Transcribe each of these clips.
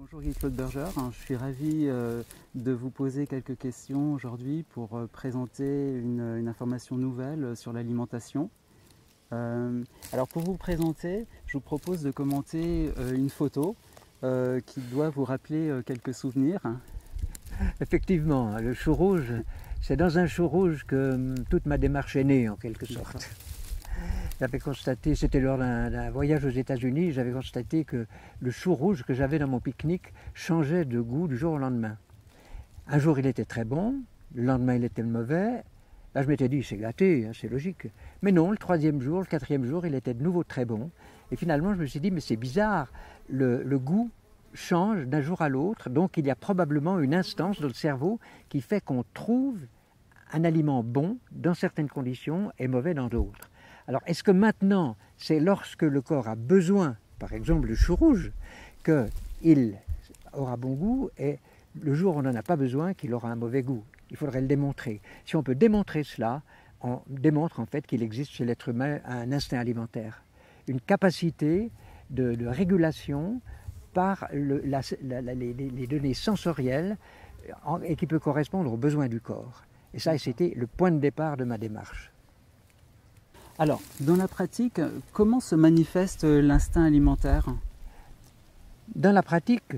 Bonjour Guy-Claude Berger, je suis ravi euh, de vous poser quelques questions aujourd'hui pour euh, présenter une, information nouvelle sur l'alimentation. Euh, alors pour vous présenter, je vous propose de commenter une photo qui doit vous rappeler quelques souvenirs. Effectivement, le chou rouge, c'est dans un chou rouge que hum, toute ma démarche est née en quelque sorte. J'avais constaté, c'était lors d'un voyage aux États-Unis, j'avais constaté que le chou rouge que j'avais dans mon pique-nique changeait de goût du jour au lendemain. Un jour il était très bon, le lendemain il était mauvais. Là je m'étais dit c'est gâté, hein, c'est logique. Mais non, le troisième jour, le quatrième jour, il était de nouveau très bon. Et finalement je me suis dit mais c'est bizarre, le, le goût change d'un jour à l'autre, donc il y a probablement une instance dans le cerveau qui fait qu'on trouve un aliment bon dans certaines conditions et mauvais dans d'autres. Alors, est-ce que maintenant, c'est lorsque le corps a besoin, par exemple du chou rouge, qu'il aura bon goût et le jour où on n'en a pas besoin, qu'il aura un mauvais goût? Il faudrait le démontrer. Si on peut démontrer cela, on démontre en fait qu'il existe chez l'être humain un instinct alimentaire, une capacité de, régulation par les, données sensorielles et qui peut correspondre aux besoins du corps. Et ça, c'était le point de départ de ma démarche. Alors, dans la pratique, comment se manifeste l'instinct alimentaire? Dans la pratique,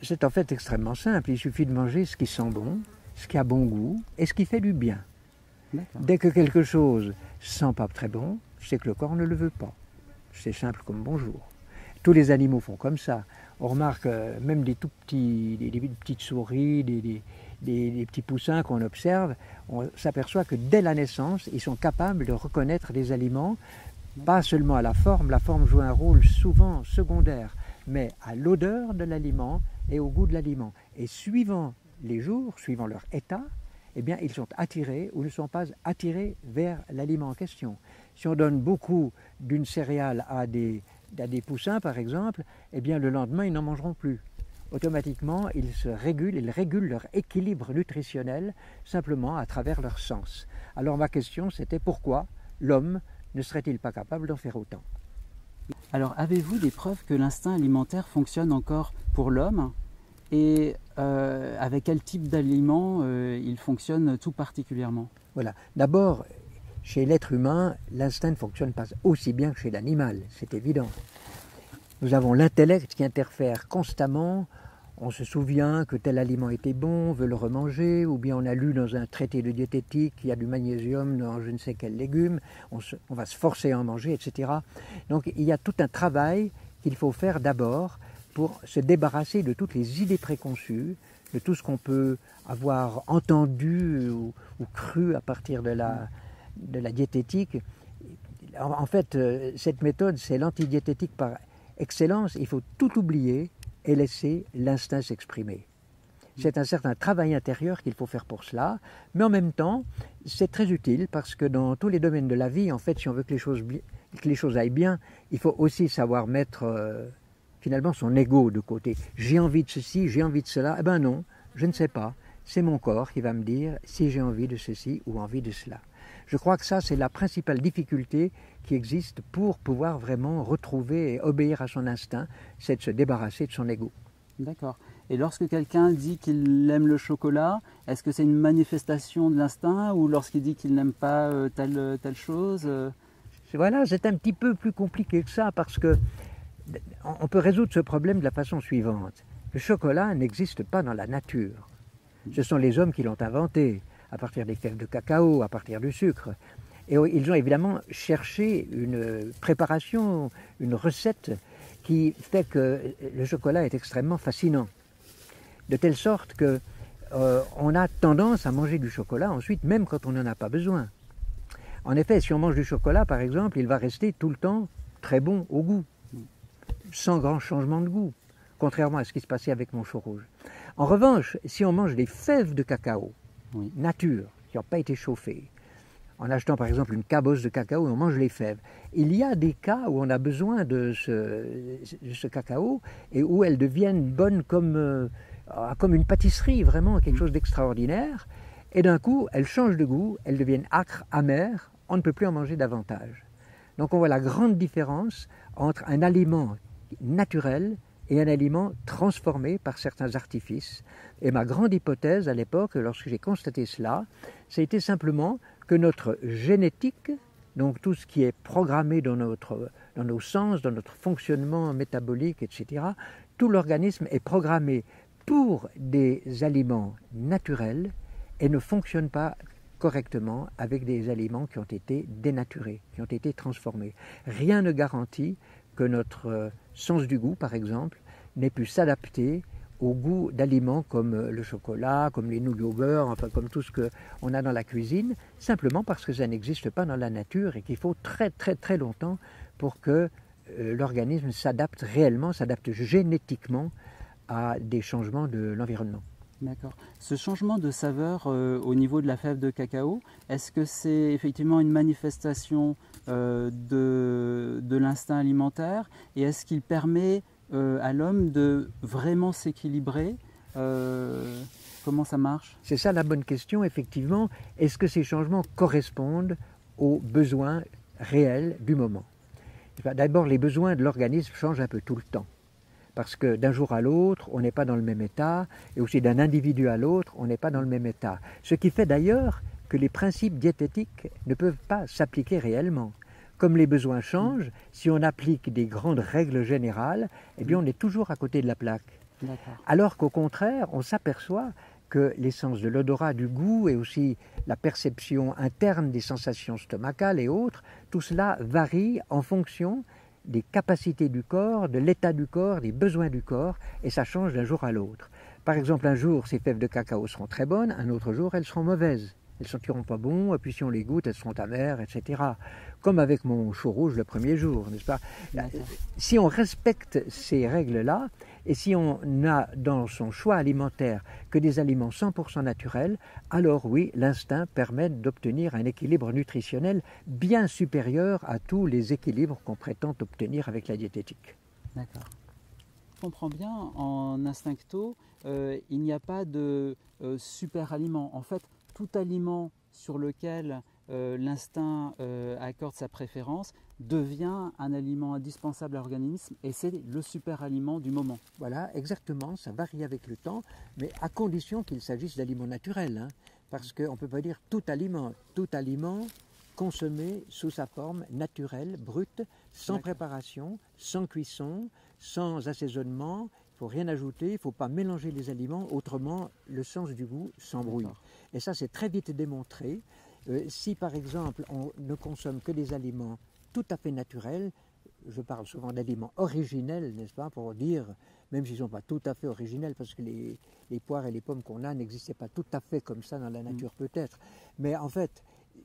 c'est en fait extrêmement simple. Il suffit de manger ce qui sent bon, ce qui a bon goût et ce qui fait du bien. Dès que quelque chose sent pas très bon, c'est que le corps ne le veut pas. C'est simple comme bonjour. Tous les animaux font comme ça. On remarque euh, même des tout petits, des, petites souris, des, des, petits poussins qu'on observe, on s'aperçoit que dès la naissance, ils sont capables de reconnaître des aliments, pas seulement à la forme, la forme joue un rôle souvent secondaire, mais à l'odeur de l'aliment et au goût de l'aliment. Et suivant les jours, suivant leur état, eh bien, ils sont attirés ou ne sont pas attirés vers l'aliment en question. Si on donne beaucoup d'une céréale à des, à des poussins, par exemple, eh bien, le lendemain, ils n'en mangeront plus automatiquement, ils se régulent, ils régulent leur équilibre nutritionnel simplement à travers leur sens. Alors ma question, c'était pourquoi l'homme ne serait-il pas capable d'en faire autant? Alors avez-vous des preuves que l'instinct alimentaire fonctionne encore pour l'homme? Et euh, avec quel type d'aliments euh, il fonctionne tout particulièrement? Voilà. D'abord, chez l'être humain, l'instinct ne fonctionne pas aussi bien que chez l'animal, c'est évident. Nous avons l'intellect qui interfère constamment. On se souvient que tel aliment était bon, on veut le remanger, ou bien on a lu dans un traité de diététique qu'il y a du magnésium dans je ne sais quel légume, on, va se forcer à en manger, etc. Donc il y a tout un travail qu'il faut faire d'abord pour se débarrasser de toutes les idées préconçues, de tout ce qu'on peut avoir entendu ou, cru à partir de la, de la diététique. En, fait, euh, cette méthode, c'est l'antidiététique par excellence, il faut tout oublier et laisser l'instinct s'exprimer. C'est un certain travail intérieur qu'il faut faire pour cela, mais en même temps, c'est très utile parce que dans tous les domaines de la vie, en fait, si on veut que les choses, que les choses aillent bien, il faut aussi savoir mettre euh, finalement son ego de côté. J'ai envie de ceci, j'ai envie de cela. Eh ben non, je ne sais pas. C'est mon corps qui va me dire si j'ai envie de ceci ou envie de cela. Je crois que ça, c'est la principale difficulté qui existe pour pouvoir vraiment retrouver et obéir à son instinct, c'est de se débarrasser de son ego. D'accord. Et lorsque quelqu'un dit qu'il aime le chocolat, est-ce que c'est une manifestation de l'instinct ou lorsqu'il dit qu'il n'aime pas euh, telle, telle chose euh? Voilà, c'est un petit peu plus compliqué que ça parce que on peut résoudre ce problème de la façon suivante. Le chocolat n'existe pas dans la nature. Ce sont les hommes qui l'ont inventé à partir des fèves de cacao, à partir du sucre. Et ils ont évidemment cherché une préparation, une recette qui fait que le chocolat est extrêmement fascinant. De telle sorte que euh, on a tendance à manger du chocolat ensuite, même quand on n'en a pas besoin. En effet, si on mange du chocolat, par exemple, il va rester tout le temps très bon au goût, sans grand changement de goût, contrairement à ce qui se passait avec mon chou rouge. En revanche, si on mange des fèves de cacao, nature, qui n'ont pas été chauffées, en achetant par exemple une cabosse de cacao et on mange les fèves. Il y a des cas où on a besoin de ce, cacao et où elles deviennent bonnes comme, euh, comme une pâtisserie, vraiment quelque chose d'extraordinaire. et d'un coup, elles changent de goût, elles deviennent acres, amères, on ne peut plus en manger davantage. Donc on voit la grande différence entre un aliment naturel et un aliment transformé par certains artifices. Et ma grande hypothèse à l'époque, lorsque j'ai constaté cela, c'était simplement que notre génétique, donc tout ce qui est programmé dans, notre, dans nos sens, dans notre fonctionnement métabolique, etc., tout l'organisme est programmé pour des aliments naturels et ne fonctionne pas correctement avec des aliments qui ont été dénaturés, qui ont été transformés. Rien ne garantit notre euh, sens du goût, par exemple, n'ait pu s'adapter au goût d'aliments comme euh, le chocolat, comme les nouilles au enfin comme tout ce qu'on a dans la cuisine, simplement parce que ça n'existe pas dans la nature et qu'il faut très très très longtemps pour que euh, l'organisme s'adapte réellement, s'adapte génétiquement à des changements de l'environnement. D'accord. Ce changement de saveur euh, au niveau de la fève de cacao, est-ce que c'est effectivement une manifestation euh, de, l'instinct alimentaire et est-ce qu'il permet euh, à l'homme de vraiment s'équilibrer Comment ça marche? C'est ça la bonne question, effectivement. Est-ce que ces changements correspondent aux besoins réels du moment? D'abord, les besoins de l'organisme changent un peu tout le temps parce que d'un jour à l'autre, on n'est pas dans le même état, et aussi d'un individu à l'autre, on n'est pas dans le même état. Ce qui fait d'ailleurs que les principes diététiques ne peuvent pas s'appliquer réellement. Comme les besoins changent, si on applique des grandes règles générales, eh bien on est toujours à côté de la plaque. Alors qu'au contraire, on s'aperçoit que l'essence de l'odorat, du goût et aussi la perception interne des sensations stomacales et autres, tout cela varie en fonction des capacités du corps, de l'état du corps, des besoins du corps, et ça change d'un jour à l'autre. Par exemple, un jour, ces fèves de cacao seront très bonnes, un autre jour, elles seront mauvaises. Elles ne sentiront pas bon, et puis si on les goûte, elles seront amères, etc. Comme avec mon chou rouge le premier jour, n'est-ce pas? Si on respecte ces règles-là, et si on n'a dans son choix alimentaire que des aliments 100% naturels, alors oui, l'instinct permet d'obtenir un équilibre nutritionnel bien supérieur à tous les équilibres qu'on prétend obtenir avec la diététique. D'accord. Je comprends bien, en instincto, euh, il n'y a pas de euh, super aliment. En fait, tout aliment sur lequel euh, l'instinct euh, accorde sa préférence devient un aliment indispensable à l'organisme et c'est le super aliment du moment. Voilà, exactement, ça varie avec le temps, mais à condition qu'il s'agisse d'aliments naturels, hein, parce qu'on ne peut pas dire tout aliment, tout aliment consommé sous sa forme naturelle, brute, sans préparation, sans cuisson, sans assaisonnement, faut rien ajouter, il ne faut pas mélanger les aliments, autrement le sens du goût s'embrouille. Et ça, c'est très vite démontré. Euh, si par exemple on ne consomme que des aliments tout à fait naturels, je parle souvent d'aliments originels, n'est-ce pas, pour dire, même s'ils ne sont pas tout à fait originels, parce que les, les poires et les pommes qu'on a n'existaient pas tout à fait comme ça dans la nature mm. peut-être, mais en fait,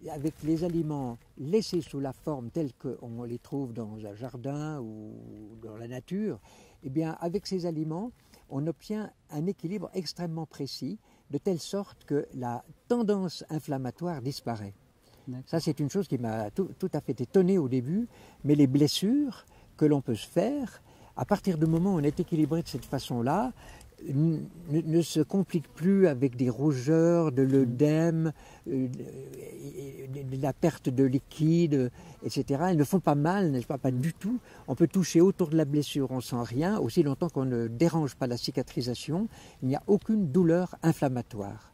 avec les aliments laissés sous la forme telle qu'on les trouve dans un jardin ou dans la nature, eh bien, avec ces aliments, on obtient un équilibre extrêmement précis, de telle sorte que la tendance inflammatoire disparaît. Ça, c'est une chose qui m'a tout, à fait étonné au début, mais les blessures que l'on peut se faire, à partir du moment où on est équilibré de cette façon-là, ne, se complique plus avec des rougeurs, de l'œdème, euh, de la perte de liquide, etc. Elles ne font pas mal, n'est-ce pas? Pas du tout. On peut toucher autour de la blessure, on sent rien. Aussi longtemps qu'on ne dérange pas la cicatrisation, il n'y a aucune douleur inflammatoire.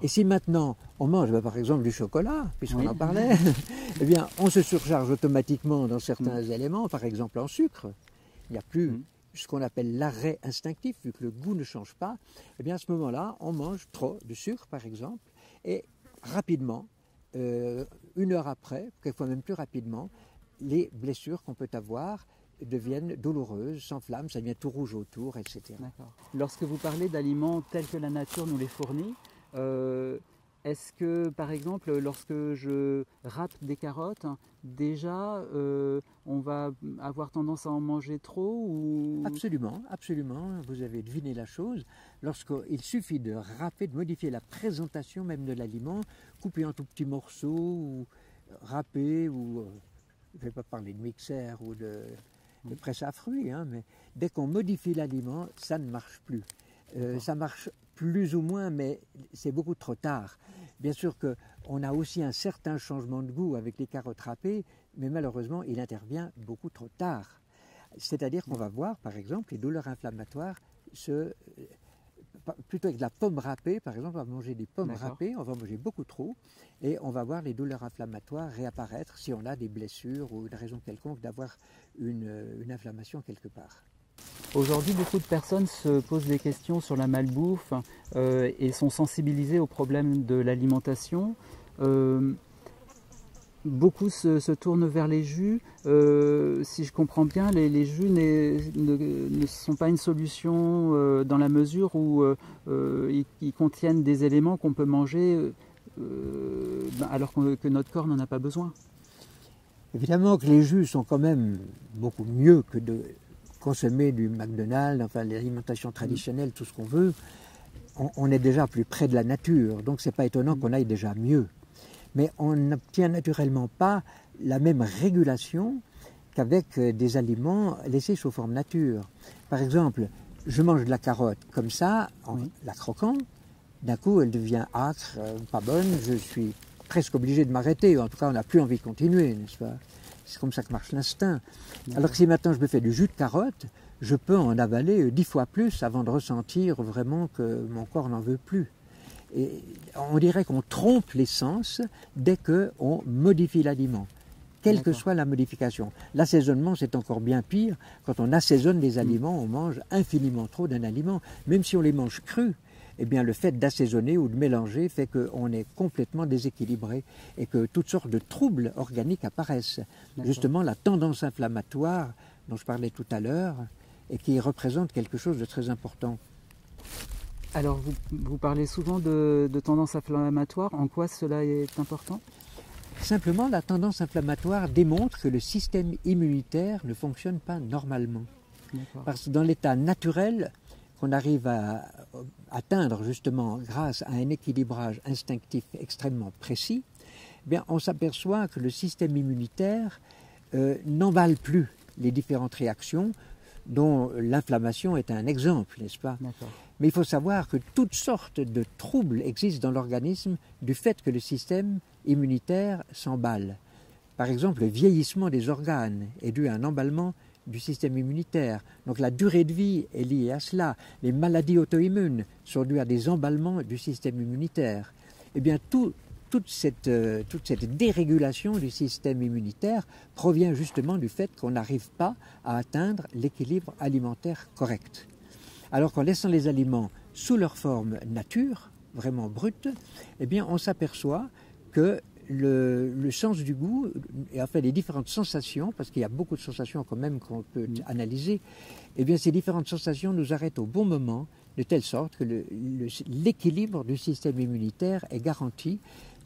Et si maintenant on mange bah, par exemple du chocolat, puisqu'on en parlait, eh bien on se surcharge automatiquement dans certains mm. éléments, par exemple en sucre. Il n'y a plus mm ce qu'on appelle l'arrêt instinctif, vu que le goût ne change pas, eh bien à ce moment-là, on mange trop de sucre, par exemple, et rapidement, euh, une heure après, quelquefois même plus rapidement, les blessures qu'on peut avoir deviennent douloureuses, s'enflamment, ça devient tout rouge autour, etc. Lorsque vous parlez d'aliments tels que la nature nous les fournit, euh, est-ce que, par exemple, lorsque je râpe des carottes, déjà, euh, on va avoir tendance à en manger trop ou... Absolument, absolument. Vous avez deviné la chose. Lorsqu'il suffit de râper, de modifier la présentation même de l'aliment, couper en tout petits morceaux, ou râper, ou... Euh, je ne vais pas parler de mixeur ou de, presse à fruits, hein, mais dès qu'on modifie l'aliment, ça ne marche plus. Euh, ça marche plus ou moins, mais c'est beaucoup trop tard. Bien sûr qu'on a aussi un certain changement de goût avec les carottes râpées, mais malheureusement, il intervient beaucoup trop tard. C'est-à-dire qu'on va voir, par exemple, les douleurs inflammatoires se plutôt avec de la pomme râpée, par exemple, on va manger des pommes râpées, on va manger beaucoup trop, et on va voir les douleurs inflammatoires réapparaître si on a des blessures ou une raison quelconque d'avoir une, inflammation quelque part. Aujourd'hui, beaucoup de personnes se posent des questions sur la malbouffe euh, et sont sensibilisées aux problèmes de l'alimentation. Euh, beaucoup se, tournent vers les jus. Euh, si je comprends bien, les, jus ne, sont pas une solution dans la mesure où ils, contiennent des éléments qu'on peut manger ben, alors que notre corps n'en a pas besoin. Évidemment que les jus sont quand même beaucoup mieux que de consommer du McDonald's, enfin l'alimentation traditionnelle, tout ce qu'on veut. On, on, est déjà plus près de la nature, donc c'est pas étonnant qu'on aille déjà mieux. Mais on n'obtient naturellement pas la même régulation qu'avec euh, des aliments laissés sous forme nature. Par exemple, je mange de la carotte comme ça, en la croquant, d'un coup elle devient âcre, euh, pas bonne, je suis presque obligé de m'arrêter, en tout cas on n'a plus envie de continuer, n'est-ce pas? C'est comme ça que marche l'instinct. Alors que si maintenant je me fais du jus de carotte, je peux en avaler euh, dix fois plus avant de ressentir vraiment que mon corps n'en veut plus on dirait qu'on trompe l'essence dès qu'on modifie l'aliment, quelle que soit la modification. L'assaisonnement, c'est encore bien pire. Quand on assaisonne des aliments, on mange infiniment trop d'un aliment, même si on les mange crus. Eh bien, le fait d'assaisonner ou de mélanger fait qu'on est complètement déséquilibré et que toutes sortes de troubles organiques apparaissent. Justement, la tendance inflammatoire dont je parlais tout à l'heure et qui représente quelque chose de très important. Alors, vous, parlez souvent de, tendance inflammatoire. En quoi cela est important? Simplement, la tendance inflammatoire démontre que le système immunitaire ne fonctionne pas normalement. Parce que dans l'état naturel qu'on arrive à atteindre justement grâce à un équilibrage instinctif extrêmement précis, eh bien, on s'aperçoit que le système immunitaire euh, n'emballe plus les différentes réactions dont l'inflammation est un exemple, n'est-ce pas? Mais il faut savoir que toutes sortes de troubles existent dans l'organisme du fait que le système immunitaire s'emballe. Par exemple, le vieillissement des organes est dû à un emballement du système immunitaire. Donc la durée de vie est liée à cela. Les maladies auto-immunes sont dues à des emballements du système immunitaire. Eh bien, tout, toute cette, euh, toute cette dérégulation du système immunitaire provient justement du fait qu'on n'arrive pas à atteindre l'équilibre alimentaire correct. Alors qu'en laissant les aliments sous leur forme nature, vraiment brute, eh bien on s'aperçoit que le, sens du goût, et en fait les différentes sensations, parce qu'il y a beaucoup de sensations quand même qu'on peut analyser, eh bien ces différentes sensations nous arrêtent au bon moment, de telle sorte que l'équilibre du système immunitaire est garanti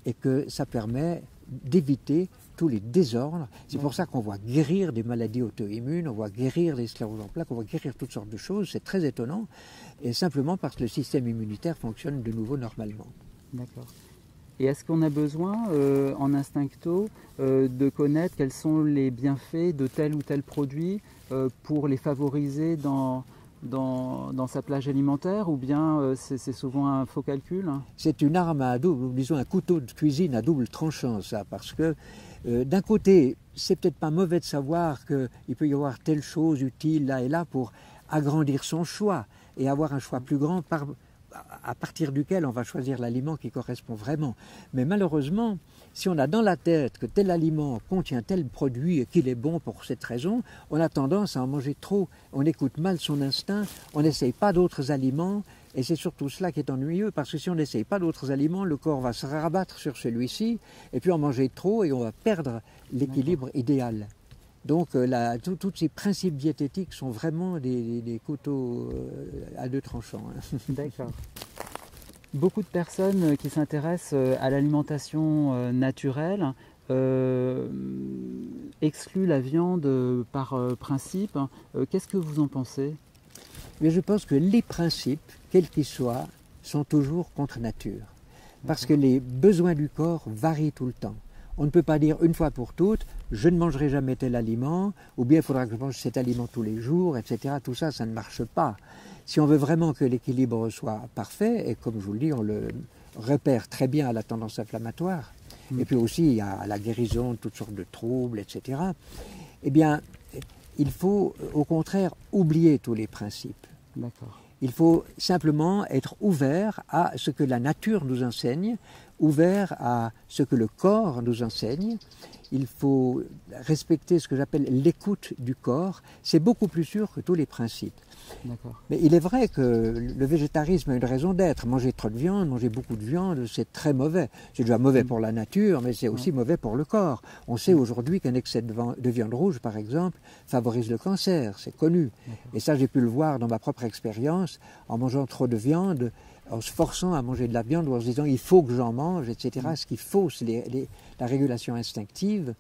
et que ça permet d'éviter tous les désordres. C'est pour ça qu'on voit guérir des maladies auto-immunes, on voit guérir des scléroses en plaques, on voit guérir toutes sortes de choses. C'est très étonnant, et simplement parce que le système immunitaire fonctionne de nouveau normalement. D'accord. Et est-ce qu'on a besoin, euh, en instincto, euh, de connaître quels sont les bienfaits de tel ou tel produit euh, pour les favoriser dans, dans, sa plage alimentaire ou bien c'est souvent un faux calcul hein? C'est une arme à double, disons un couteau de cuisine à double tranchant ça, parce que d'un côté, c'est peut-être pas mauvais de savoir qu'il peut y avoir telle chose utile là et là pour agrandir son choix et avoir un choix plus grand par, à partir duquel on va choisir l'aliment qui correspond vraiment. Mais malheureusement, si on a dans la tête que tel aliment contient tel produit et qu'il est bon pour cette raison, on a tendance à en manger trop. On écoute mal son instinct, on n'essaye pas d'autres aliments, et c'est surtout cela qui est ennuyeux, parce que si on n'essaye pas d'autres aliments, le corps va se rabattre sur celui-ci, et puis en manger trop, et on va perdre l'équilibre idéal. Donc euh, tous ces principes diététiques sont vraiment des, couteaux euh, à deux tranchants. Hein. D'accord. Beaucoup de personnes qui s'intéressent euh, à l'alimentation naturelle excluent la viande par principe. Qu'est-ce que vous en pensez? Mais Je pense que les principes, quels qu'ils soient, sont toujours contre nature. Parce que les besoins du corps varient tout le temps. On ne peut pas dire une fois pour toutes, je ne mangerai jamais tel aliment, ou bien il faudra que je mange cet aliment tous les jours, etc. Tout ça, ça ne marche pas. Si on veut vraiment que l'équilibre soit parfait, et comme je vous le dis, on le, repère très bien à la tendance inflammatoire, Mm. et puis aussi à la guérison de toutes sortes de troubles, etc. Eh bien, il faut au contraire oublier tous les principes. D'accord. Il faut simplement être ouvert à ce que la nature nous enseigne, ouvert à ce que le corps nous enseigne. Il faut respecter ce que j'appelle l'écoute du corps. C'est beaucoup plus sûr que tous les principes. Mais il est vrai que le végétarisme a une raison d'être. Manger trop de viande, manger beaucoup de viande, c'est très mauvais. C'est déjà mauvais pour la nature, mais c'est aussi mauvais pour le corps. On sait aujourd'hui qu'un excès de viande rouge, par exemple, favorise le cancer. C'est connu. Et ça, j'ai pu le voir dans ma propre expérience, en mangeant trop de viande, en se forçant à manger de la viande ou en se disant il faut que j'en mange, etc. Ce qu'il faut, c'est les- les- la régulation instinctive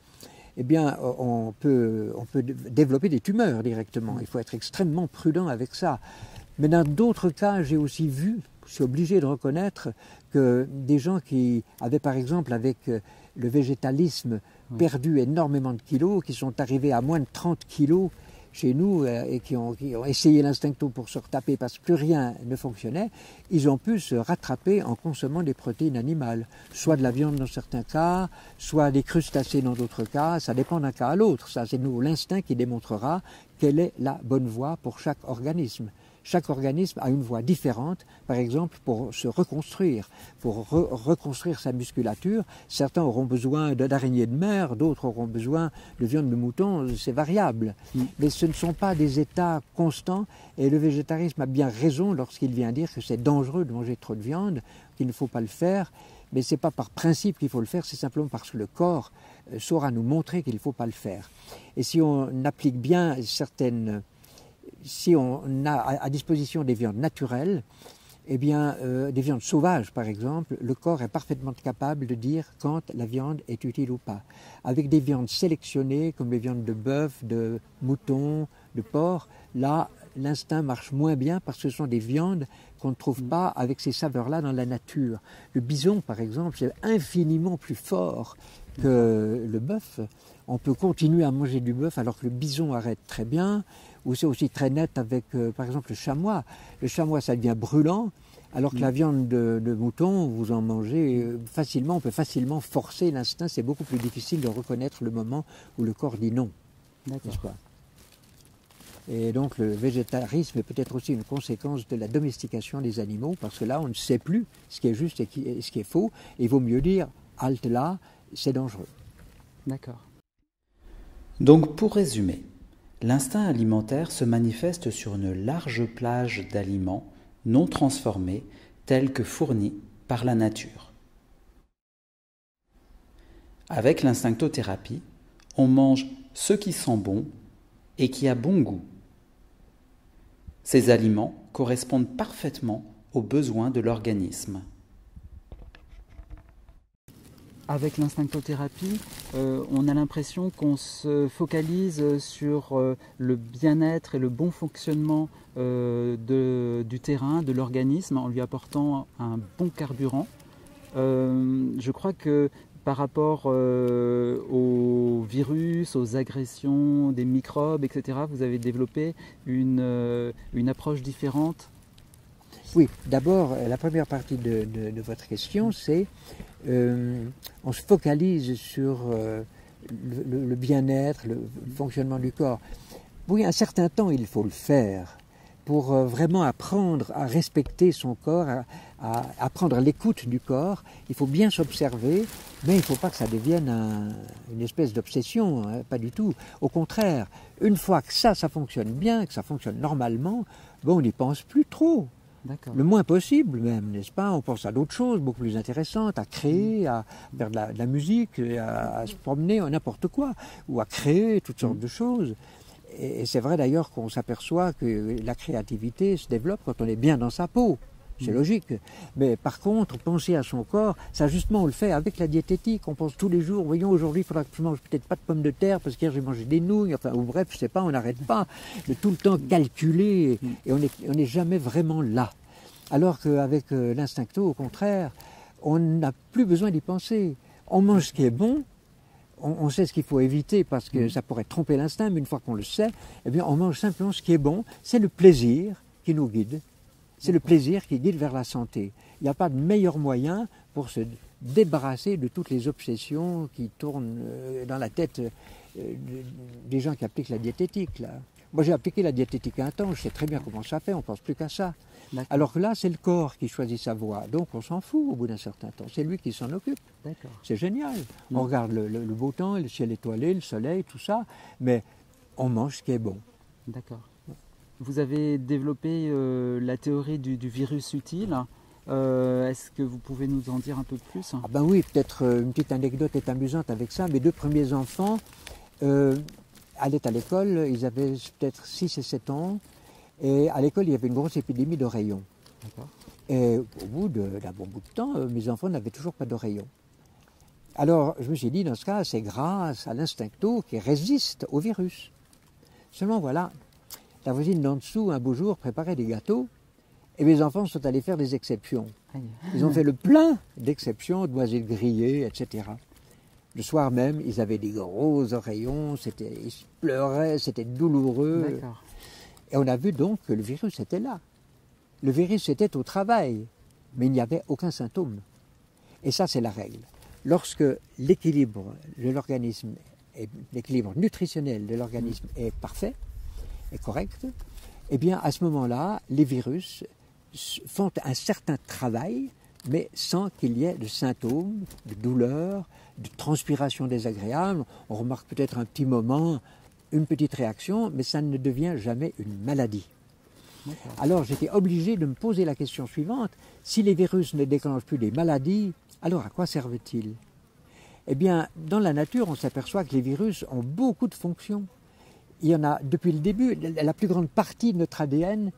eh bien, on peut, on peut développer des tumeurs directement. Il faut être extrêmement prudent avec ça. Mais dans d'autres cas, j'ai aussi vu, je suis obligé de reconnaître que des gens qui avaient, par exemple, avec euh, le végétalisme, perdu énormément de kilos, qui sont arrivés à moins de 30 kilos chez nous euh, et qui ont, essayé l'instincto pour se retaper parce que rien ne fonctionnait, ils ont pu se rattraper en consommant des protéines animales, soit de la viande dans certains cas, soit des crustacés dans d'autres cas, ça dépend d'un cas à l'autre. Ça, c'est nous l'instinct qui démontrera quelle est la bonne voie pour chaque organisme. Chaque organisme a une voie différente, par exemple, pour se reconstruire, pour re- reconstruire sa musculature. Certains auront besoin d'araignées de mer, d'autres auront besoin de viande de mouton, c'est variable. Mm. Mais ce ne sont pas des états constants, et le végétarisme a bien raison lorsqu'il vient dire que c'est dangereux de manger trop de viande, qu'il ne faut pas le faire. Mais ce n'est pas par principe qu'il faut le faire, c'est simplement parce que le corps euh, saura nous montrer qu'il ne faut pas le faire. Et si on applique bien certaines si on a à disposition des viandes naturelles, eh bien, euh, des viandes sauvages, par exemple, le corps est parfaitement capable de dire quand la viande est utile ou pas. Avec des viandes sélectionnées, comme les viandes de bœuf, de mouton, de porc, là, l'instinct marche moins bien parce que ce sont des viandes qu'on ne trouve pas avec ces saveurs-là dans la nature. Le bison, par exemple, c'est infiniment plus fort que le bœuf. On peut continuer à manger du bœuf alors que le bison arrête très bien ou c'est aussi très net avec, euh, par exemple, le chamois. Le chamois, ça devient brûlant, alors que la viande de, de mouton, vous en mangez euh, facilement, on peut facilement forcer l'instinct, c'est beaucoup plus difficile de reconnaître le moment où le corps dit non, D'accord. n'est-ce pas? Et donc le végétarisme est peut-être aussi une conséquence de la domestication des animaux, parce que là, on ne sait plus ce qui est juste et, qui- et ce qui est faux, et il vaut mieux dire, halte là, c'est dangereux. D'accord. Donc pour résumer, l'instinct alimentaire se manifeste sur une large plage d'aliments non transformés tels que fournis par la nature. Avec l'instinctothérapie, on mange ce qui sent bon et qui a bon goût. Ces aliments correspondent parfaitement aux besoins de l'organisme. Avec l'instinctothérapie, euh, on a l'impression qu'on se focalise sur euh, le bien-être et le bon fonctionnement euh, du terrain, de l'organisme, en lui apportant un bon carburant. Je crois que par rapport aux virus, aux agressions des microbes, etc., vous avez développé une approche différente. Oui, d'abord, euh, la première partie de, votre question, c'est euh, on se focalise sur euh, le, bien-être, le, fonctionnement du corps. Oui, un certain temps, il faut le faire pour vraiment apprendre à respecter son corps, à, à apprendre l'écoute du corps. Il faut bien s'observer, mais il ne faut pas que ça devienne un- une espèce d'obsession, hein, pas du tout. Au contraire, une fois que ça, ça fonctionne bien, que ça fonctionne normalement, bon, on n'y pense plus trop. Le moins possible même, n'est-ce pas? On pense à d'autres choses beaucoup plus intéressantes, à créer, à faire de la, de la musique, à, à se promener, n'importe quoi, ou à créer toutes sortes de choses. Et, et c'est vrai d'ailleurs qu'on s'aperçoit que la créativité se développe quand on est bien dans sa peau. C'est logique. Mais par contre, penser à son corps, ça justement on le fait avec la diététique. On pense tous les jours, voyons aujourd'hui il faudra que je mange peut-être pas de pommes de terre parce qu'hier j'ai mangé des nouilles, enfin ou bref, je sais pas, on n'arrête pas de tout le temps calculer et on n'est on jamais vraiment là. Alors qu'avec euh, l'instincto, au contraire, on n'a plus besoin d'y penser. On mange ce qui est bon, on, on sait ce qu'il faut éviter parce que ça pourrait tromper l'instinct, mais une fois qu'on le sait, eh bien on mange simplement ce qui est bon. C'est le plaisir qui nous guide. C'est le plaisir qui guide vers la santé. Il n'y a pas de meilleur moyen pour se débarrasser de toutes les obsessions qui tournent euh, dans la tête euh, des gens qui appliquent la diététique. Là. Moi, j'ai appliqué la diététique un temps, je sais très bien comment ça fait, on ne pense plus qu'à ça. Alors que là, c'est le corps qui choisit sa voie, donc on s'en fout au bout d'un certain temps. C'est lui qui s'en occupe. C'est génial. Mm. On regarde le, beau temps, le ciel étoilé, le soleil, tout ça, mais on mange ce qui est bon. D'accord. Vous avez développé euh, la théorie du, virus utile. Euh, est-ce que vous pouvez nous en dire un peu plus? Ah ben Oui, peut-être euh, une petite anecdote est amusante avec ça. Mes deux premiers enfants allaient à l'école, ils avaient peut-être 6 et 7 ans. Et à l'école, il y avait une grosse épidémie de rayons. Et au bout d'un bon bout de temps, mes enfants n'avaient toujours pas de rayons. Alors, je me suis dit, dans ce cas, c'est grâce à l'instincto qui résiste au virus. Seulement, voilà, la voisine d'en dessous, un beau jour, préparait des gâteaux, et mes enfants sont allés faire des exceptions. Ils ont fait le plein d'exceptions, de noisettes grillées, etc. Le soir même, ils avaient des gros rayons, ils pleuraient, c'était douloureux. Et on a vu donc que le virus était là. Le virus était au travail, mais il n'y avait aucun symptôme. Et ça, c'est la règle. Lorsque l'équilibre de l'organisme, l'équilibre nutritionnel de l'organisme est parfait, est correct, eh bien, à ce moment-là, les virus font un certain travail, mais sans qu'il y ait de symptômes, de douleurs, de transpiration désagréable. On remarque peut-être un petit moment une petite réaction, mais ça ne devient jamais une maladie. Alors j'étais obligé de me poser la question suivante, si les virus ne déclenchent plus des maladies, alors à quoi servent-ils? Eh bien, dans la nature, on s'aperçoit que les virus ont beaucoup de fonctions. Il y en a depuis le début, la plus grande partie de notre ADN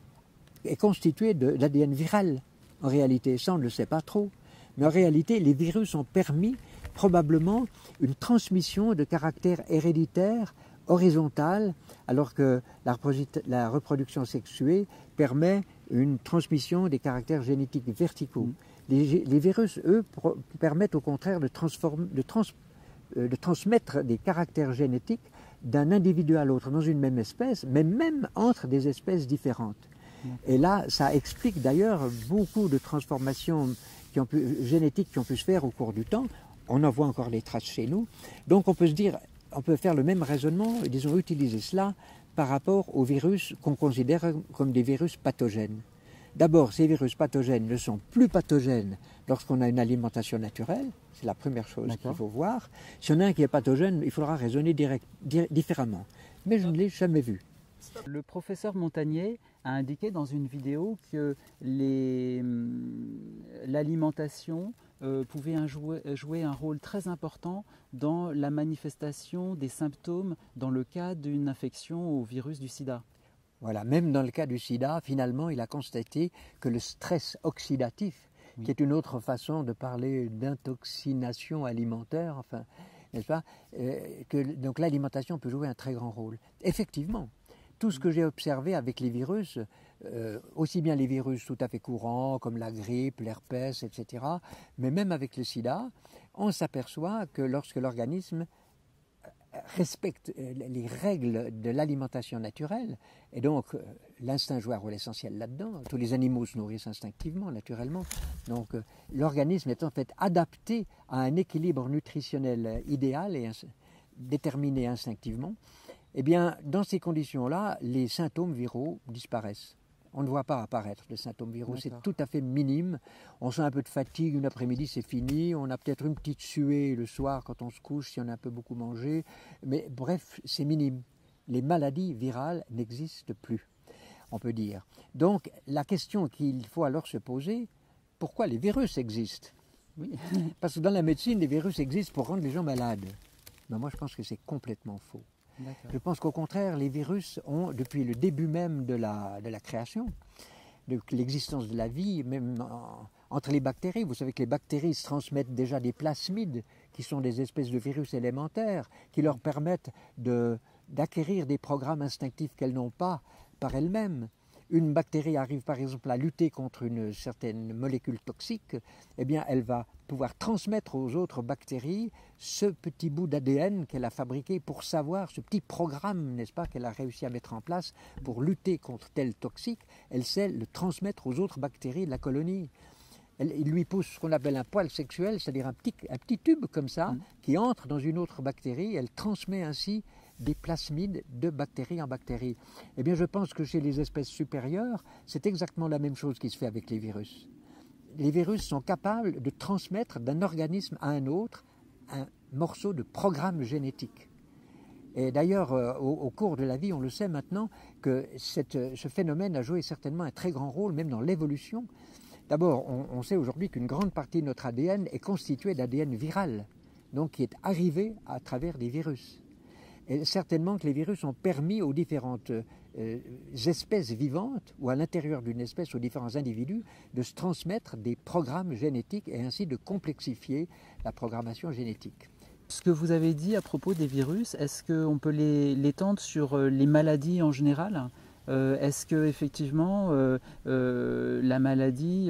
est constituée de l'ADN viral. En réalité, ça on ne le sait pas trop. Mais en réalité, les virus ont permis probablement une transmission de caractère héréditaire horizontale, alors que la, reproduction sexuée permet une transmission des caractères génétiques verticaux. Les, virus, eux, permettent au contraire euh, de, transmettre des caractères génétiques d'un individu à l'autre dans une même espèce, mais même entre des espèces différentes. Et là, ça explique d'ailleurs beaucoup de transformations qui ont génétiques qui ont pu se faire au cours du temps. On en voit encore les traces chez nous. Donc on peut se dire, on peut faire le même raisonnement, disons utiliser cela par rapport aux virus qu'on considère comme des virus pathogènes. D'abord, ces virus pathogènes ne sont plus pathogènes lorsqu'on a une alimentation naturelle, c'est la première chose qu'il faut voir. Si on a un qui est pathogène, il faudra raisonner différemment. Mais je ne l'ai jamais vu. Le professeur Montagnier a indiqué dans une vidéo que hum, l'alimentation euh, pouvait jouer, un rôle très important dans la manifestation des symptômes dans le cas d'une infection au virus du sida. Voilà, même dans le cas du sida, finalement, il a constaté que le stress oxydatif, qui est une autre façon de parler d'intoxination alimentaire, enfin, n'est-ce pas euh, que, Donc l'alimentation peut jouer un très grand rôle. Effectivement, tout ce que j'ai observé avec les virus, euh, aussi bien les virus tout à fait courants comme la grippe, l'herpès, etc., mais même avec le sida, on s'aperçoit que lorsque l'organisme respecte euh, les règles de l'alimentation naturelle, et donc euh, l'instinct joue un rôle essentiel là-dedans, tous les animaux se nourrissent instinctivement, naturellement, donc l'organisme est en fait adapté à un équilibre nutritionnel idéal et déterminé instinctivement, eh bien, dans ces conditions-là, les symptômes viraux disparaissent. On ne voit pas apparaître les symptômes viraux, c'est tout à fait minime. On sent un peu de fatigue une après-midi, c'est fini. On a peut-être une petite suée le soir quand on se couche si on a un peu beaucoup mangé. Mais bref, c'est minime. Les maladies virales n'existent plus, on peut dire. Donc la question qu'il faut alors se poser, pourquoi les virus existent? Oui. Parce que dans la médecine, les virus existent pour rendre les gens malades. Mais moi, je pense que c'est complètement faux. Je pense qu'au contraire, les virus ont, depuis le début même de la, de la création, de l'existence de la vie, même entre les bactéries, vous savez que les bactéries se transmettent déjà des plasmides, qui sont des espèces de virus élémentaires, qui leur permettent d'acquérir des programmes instinctifs qu'elles n'ont pas par elles-mêmes une bactérie arrive par exemple à lutter contre une certaine molécule toxique, eh bien elle va pouvoir transmettre aux autres bactéries ce petit bout d'ADN qu'elle a fabriqué pour savoir, ce petit programme, n'est-ce pas, qu'elle a réussi à mettre en place pour lutter contre tel toxique, elle sait le transmettre aux autres bactéries de la colonie. il lui pousse ce qu'on appelle un poil sexuel, c'est-à-dire un petit, un petit tube comme ça, Mm. qui entre dans une autre bactérie. Elle transmet ainsi des plasmides de bactérie en bactérie. Eh bien, je pense que chez les espèces supérieures, c'est exactement la même chose qui se fait avec les virus. Les virus sont capables de transmettre d'un organisme à un autre un morceau de programme génétique. Et d'ailleurs, euh, au, cours de la vie, on le sait maintenant, que ce phénomène a joué certainement un très grand rôle, même dans l'évolution. D'abord, on, on sait aujourd'hui qu'une grande partie de notre ADN est constituée d'ADN viral, donc qui est arrivé à travers des virus. Certainement que les virus ont permis aux différentes euh, espèces vivantes, ou à l'intérieur d'une espèce, aux différents individus, de se transmettre des programmes génétiques et ainsi de complexifier la programmation génétique. Ce que vous avez dit à propos des virus, est-ce qu'on peut l'étendre sur euh, les maladies en général? Euh, Est-ce que effectivement la maladie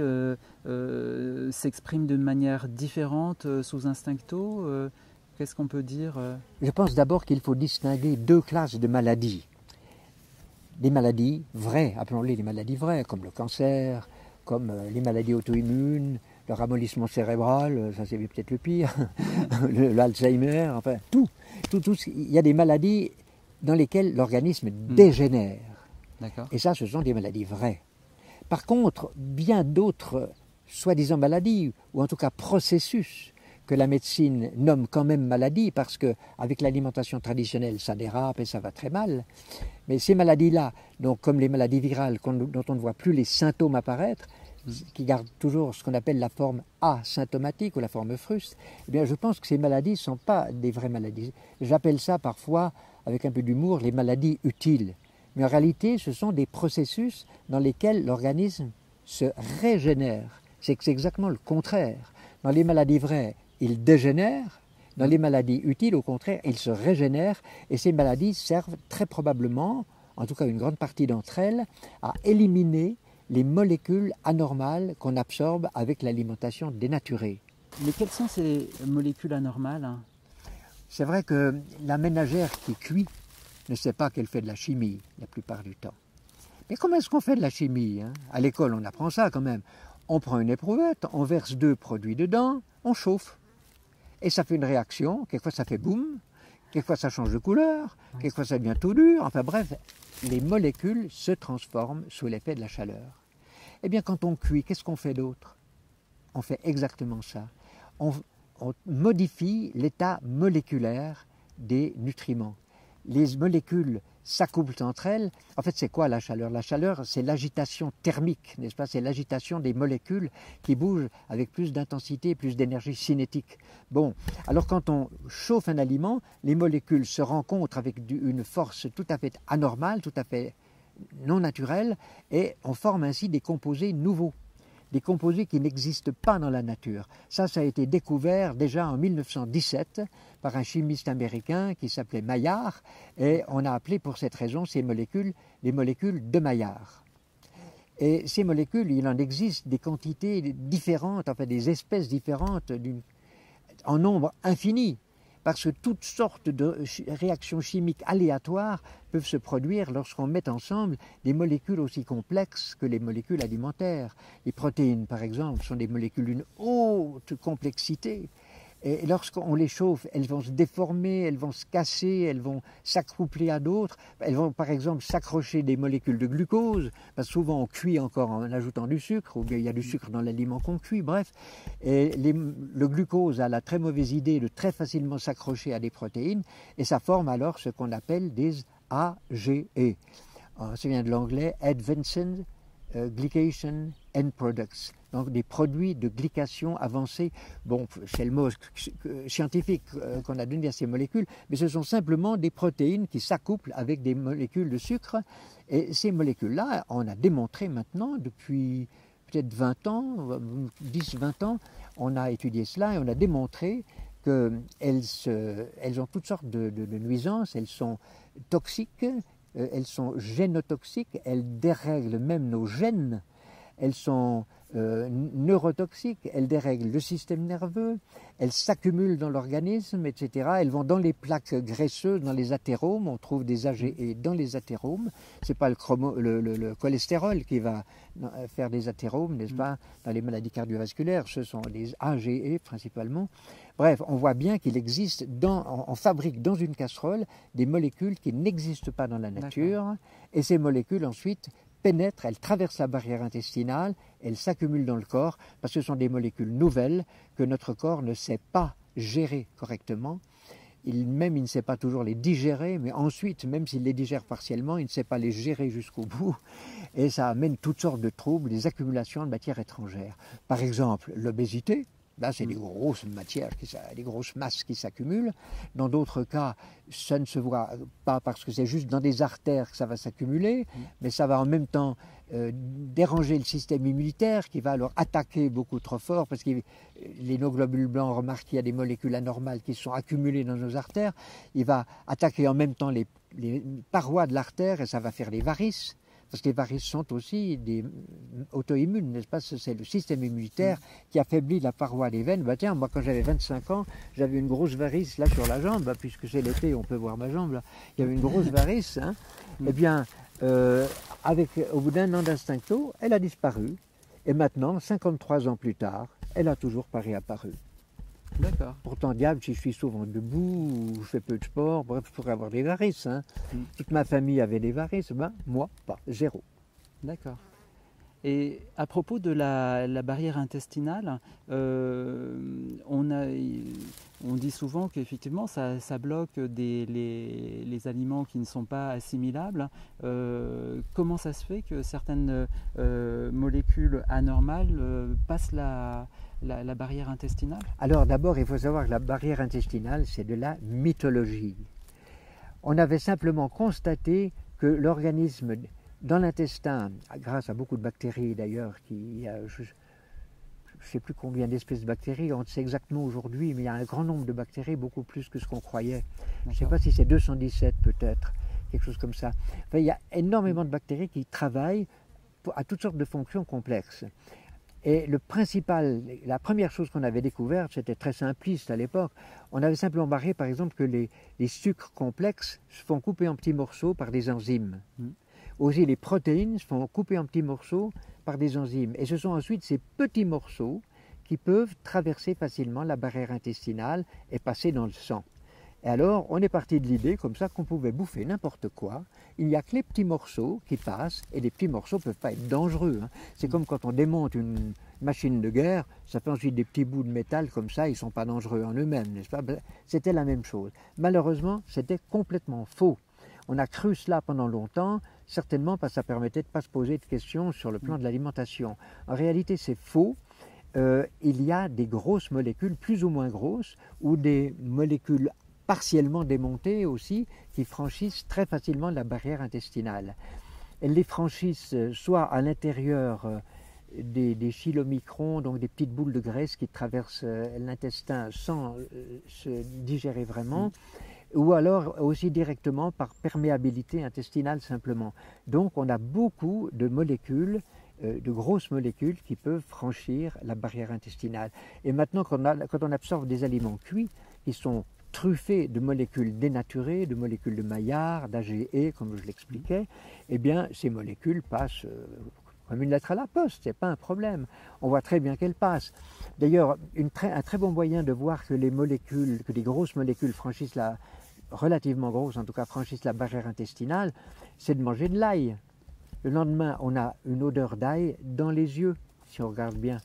s'exprime de manière différente sous instincto Qu'est-ce qu'on peut dire euh Je pense d'abord qu'il faut distinguer deux classes de maladies. Des maladies vraies, appelons-les les maladies vraies, comme le cancer, comme euh, les maladies auto-immunes, le ramollissement cérébral, euh, ça c'est peut-être le pire, l'Alzheimer, enfin tout, tout, tout. ce- Il y a des maladies dans lesquelles l'organisme dégénère. D'accord. Et ça, ce sont des maladies vraies. Par contre, bien d'autres soi-disant maladies, ou en tout cas processus, que la médecine nomme quand même maladies, parce que avec l'alimentation traditionnelle, ça dérape et ça va très mal. Mais ces maladies-là, donc comme les maladies virales dont on ne voit plus les symptômes apparaître, qui gardent toujours ce qu'on appelle la forme asymptomatique ou la forme fruste, eh bien, je pense que ces maladies ne sont pas des vraies maladies. J'appelle ça parfois, avec un peu d'humour, les maladies utiles. Mais en réalité, ce sont des processus dans lesquels l'organisme se régénère. C'est exactement le contraire. Dans les maladies vraies, il dégénère. Dans les maladies utiles, au contraire, il se régénère. Et ces maladies servent très probablement, en tout cas une grande partie d'entre elles, à éliminer les molécules anormales qu'on absorbe avec l'alimentation dénaturée. Mais quelles sont ces molécules anormales hein? C'est vrai que la ménagère qui cuit ne sait pas qu'elle fait de la chimie la plupart du temps. Mais comment est-ce qu'on fait de la chimie hein? À l'école, on apprend ça quand même. On prend une éprouvette, on verse deux produits dedans, on chauffe. Et ça fait une réaction. Quelquefois, ça fait boum. Quelquefois, ça change de couleur. Quelquefois, ça devient tout dur. Enfin bref, les molécules se transforment sous l'effet de la chaleur. Eh bien, quand on cuit, qu'est-ce qu'on fait d'autre? On fait exactement ça. On, on modifie l'état moléculaire des nutriments. Les molécules s'accouplent entre elles. En fait, c'est quoi la chaleur? La chaleur, c'est l'agitation thermique, n'est-ce pas? C'est l'agitation des molécules qui bougent avec plus d'intensité, plus d'énergie cinétique. Bon, alors quand on chauffe un aliment, les molécules se rencontrent avec une force tout à fait anormale, tout à fait non naturelle, et on forme ainsi des composés nouveaux des composés qui n'existent pas dans la nature. Ça, ça a été découvert déjà en 1917 par un chimiste américain qui s'appelait Maillard, et on a appelé pour cette raison ces molécules les molécules de Maillard. Et ces molécules, il en existe des quantités différentes, enfin des espèces différentes, en nombre infini, parce que toutes sortes de réactions chimiques aléatoires peuvent se produire lorsqu'on met ensemble des molécules aussi complexes que les molécules alimentaires. Les protéines, par exemple, sont des molécules d'une haute complexité. Et lorsqu'on les chauffe, elles vont se déformer, elles vont se casser, elles vont s'accoupler à d'autres. Elles vont par exemple s'accrocher des molécules de glucose, que souvent on cuit encore en ajoutant du sucre, ou bien il y a du sucre dans l'aliment qu'on cuit, bref. Et le glucose a la très mauvaise idée de très facilement s'accrocher à des protéines, et ça forme alors ce qu'on appelle des AGE. Alors, ça vient de l'anglais Advanced euh, Glycation End Products, donc des produits de glycation avancée. Bon, c'est le mot scientifique euh, qu'on a donné à ces molécules, mais ce sont simplement des protéines qui s'accouplent avec des molécules de sucre. Et ces molécules-là, on a démontré maintenant depuis peut-être 20 ans, 10-20 ans, on a étudié cela et on a démontré qu'elles ont toutes sortes de, nuisances, elles sont toxiques, elles sont génotoxiques, elles dérèglent même nos gènes. elles sont euh, neurotoxiques, elles dérèglent le système nerveux, elles s'accumulent dans l'organisme, etc. Elles vont dans les plaques graisseuses, dans les athéromes, on trouve des AGE dans les athéromes. Ce n'est pas le, le, cholestérol qui va faire des athéromes, n'est-ce pas, dans les maladies cardiovasculaires, ce sont les AGE principalement. Bref, on voit bien qu'il existe, dans, on, fabrique dans une casserole des molécules qui n'existent pas dans la nature, et ces molécules ensuite pénètrent, elles traversent la barrière intestinale, elles s'accumulent dans le corps, parce que ce sont des molécules nouvelles que notre corps ne sait pas gérer correctement. Il, même il ne sait pas toujours les digérer, mais ensuite, même s'il les digère partiellement, il ne sait pas les gérer jusqu'au bout. Et ça amène toutes sortes de troubles, des accumulations de matières étrangères. Par exemple, l'obésité, Là, c'est des grosses matières, des grosses masses qui s'accumulent. Dans d'autres cas, ça ne se voit pas parce que c'est juste dans des artères que ça va s'accumuler, mm. mais ça va en même temps euh, déranger le système immunitaire qui va alors attaquer beaucoup trop fort parce que les globules blancs remarquent qu'il y a des molécules anormales qui sont accumulées dans nos artères. Il va attaquer en même temps les parois de l'artère et ça va faire des varices parce que les varices sont aussi des auto-immunes, n'est-ce pas? C'est le système immunitaire qui affaiblit la paroi des veines. Bah tiens, moi quand j'avais 25 ans, j'avais une grosse varice là sur la jambe, bah, puisque c'est l'été, on peut voir ma jambe là. Il y avait une grosse varice. Hein. Mm. Eh bien, euh, avec, au bout d'un an d'instincto, elle a disparu. Et maintenant, 53 ans plus tard, elle a toujours pas réapparu. D'accord. Pourtant, diable, si je suis souvent debout, je fais peu de sport, bref, je pourrais avoir des varices. Hein. Mm. Toute ma famille avait des varices, ben, moi, pas, zéro. D'accord. Et à propos de la, barrière intestinale, euh, on, dit souvent qu'effectivement ça, bloque les, aliments qui ne sont pas assimilables. Euh, comment ça se fait que certaines euh, molécules anormales passent la, barrière intestinale? Alors d'abord, il faut savoir que la barrière intestinale, c'est de la mythologie. On avait simplement constaté que l'organisme dans l'intestin, grâce à beaucoup de bactéries d'ailleurs, qui, je ne sais plus combien d'espèces de bactéries, on ne sait exactement aujourd'hui, mais il y a un grand nombre de bactéries, beaucoup plus que ce qu'on croyait. Je ne sais pas si c'est 217 peut-être, quelque chose comme ça. il y a énormément de bactéries qui travaillent à toutes sortes de fonctions complexes. Et le principal, la première chose qu'on avait découverte, c'était très simpliste à l'époque. On avait simplement barré, par exemple, que les, sucres complexes se font couper en petits morceaux par des enzymes. Aussi, les protéines se font couper en petits morceaux par des enzymes. Et ce sont ensuite ces petits morceaux qui peuvent traverser facilement la barrière intestinale et passer dans le sang. Et alors, on est parti de l'idée comme ça qu'on pouvait bouffer n'importe quoi. Il n'y a que les petits morceaux qui passent, et les petits morceaux ne peuvent pas être dangereux. Hein. C'est comme quand on démonte une machine de guerre, ça fait ensuite des petits bouts de métal comme ça, ils ne sont pas dangereux en eux-mêmes, n'est-ce pas? C'était la même chose. Malheureusement, c'était complètement faux. On a cru cela pendant longtemps, certainement parce que ça permettait de ne pas se poser de questions sur le plan de l'alimentation. En réalité, c'est faux. Euh, il y a des grosses molécules, plus ou moins grosses, ou des molécules partiellement démontées aussi, qui franchissent très facilement la barrière intestinale. Elles les franchissent euh, soit à l'intérieur euh, des, des, chylomicrons, donc des petites boules de graisse qui traversent l'intestin sans se digérer vraiment, mm. Ou alors aussi directement par perméabilité intestinale simplement. Donc on a beaucoup de molécules de grosses molécules qui peuvent franchir la barrière intestinale. Et maintenant, quand on, absorbe des aliments cuits, qui sont truffé de molécules dénaturées, de molécules de Maillard, d'AGE, comme je l'expliquais, eh bien, ces molécules passent euh, comme une lettre à la poste, ce n'est pas un problème. On voit très bien qu'elles passent. D'ailleurs, un très bon moyen de voir que les molécules, que les grosses molécules franchissent la, relativement grosses, en tout cas franchissent la barrière intestinale, c'est de manger de l'ail. Le lendemain, on a une odeur d'ail dans les yeux, si on regarde bien.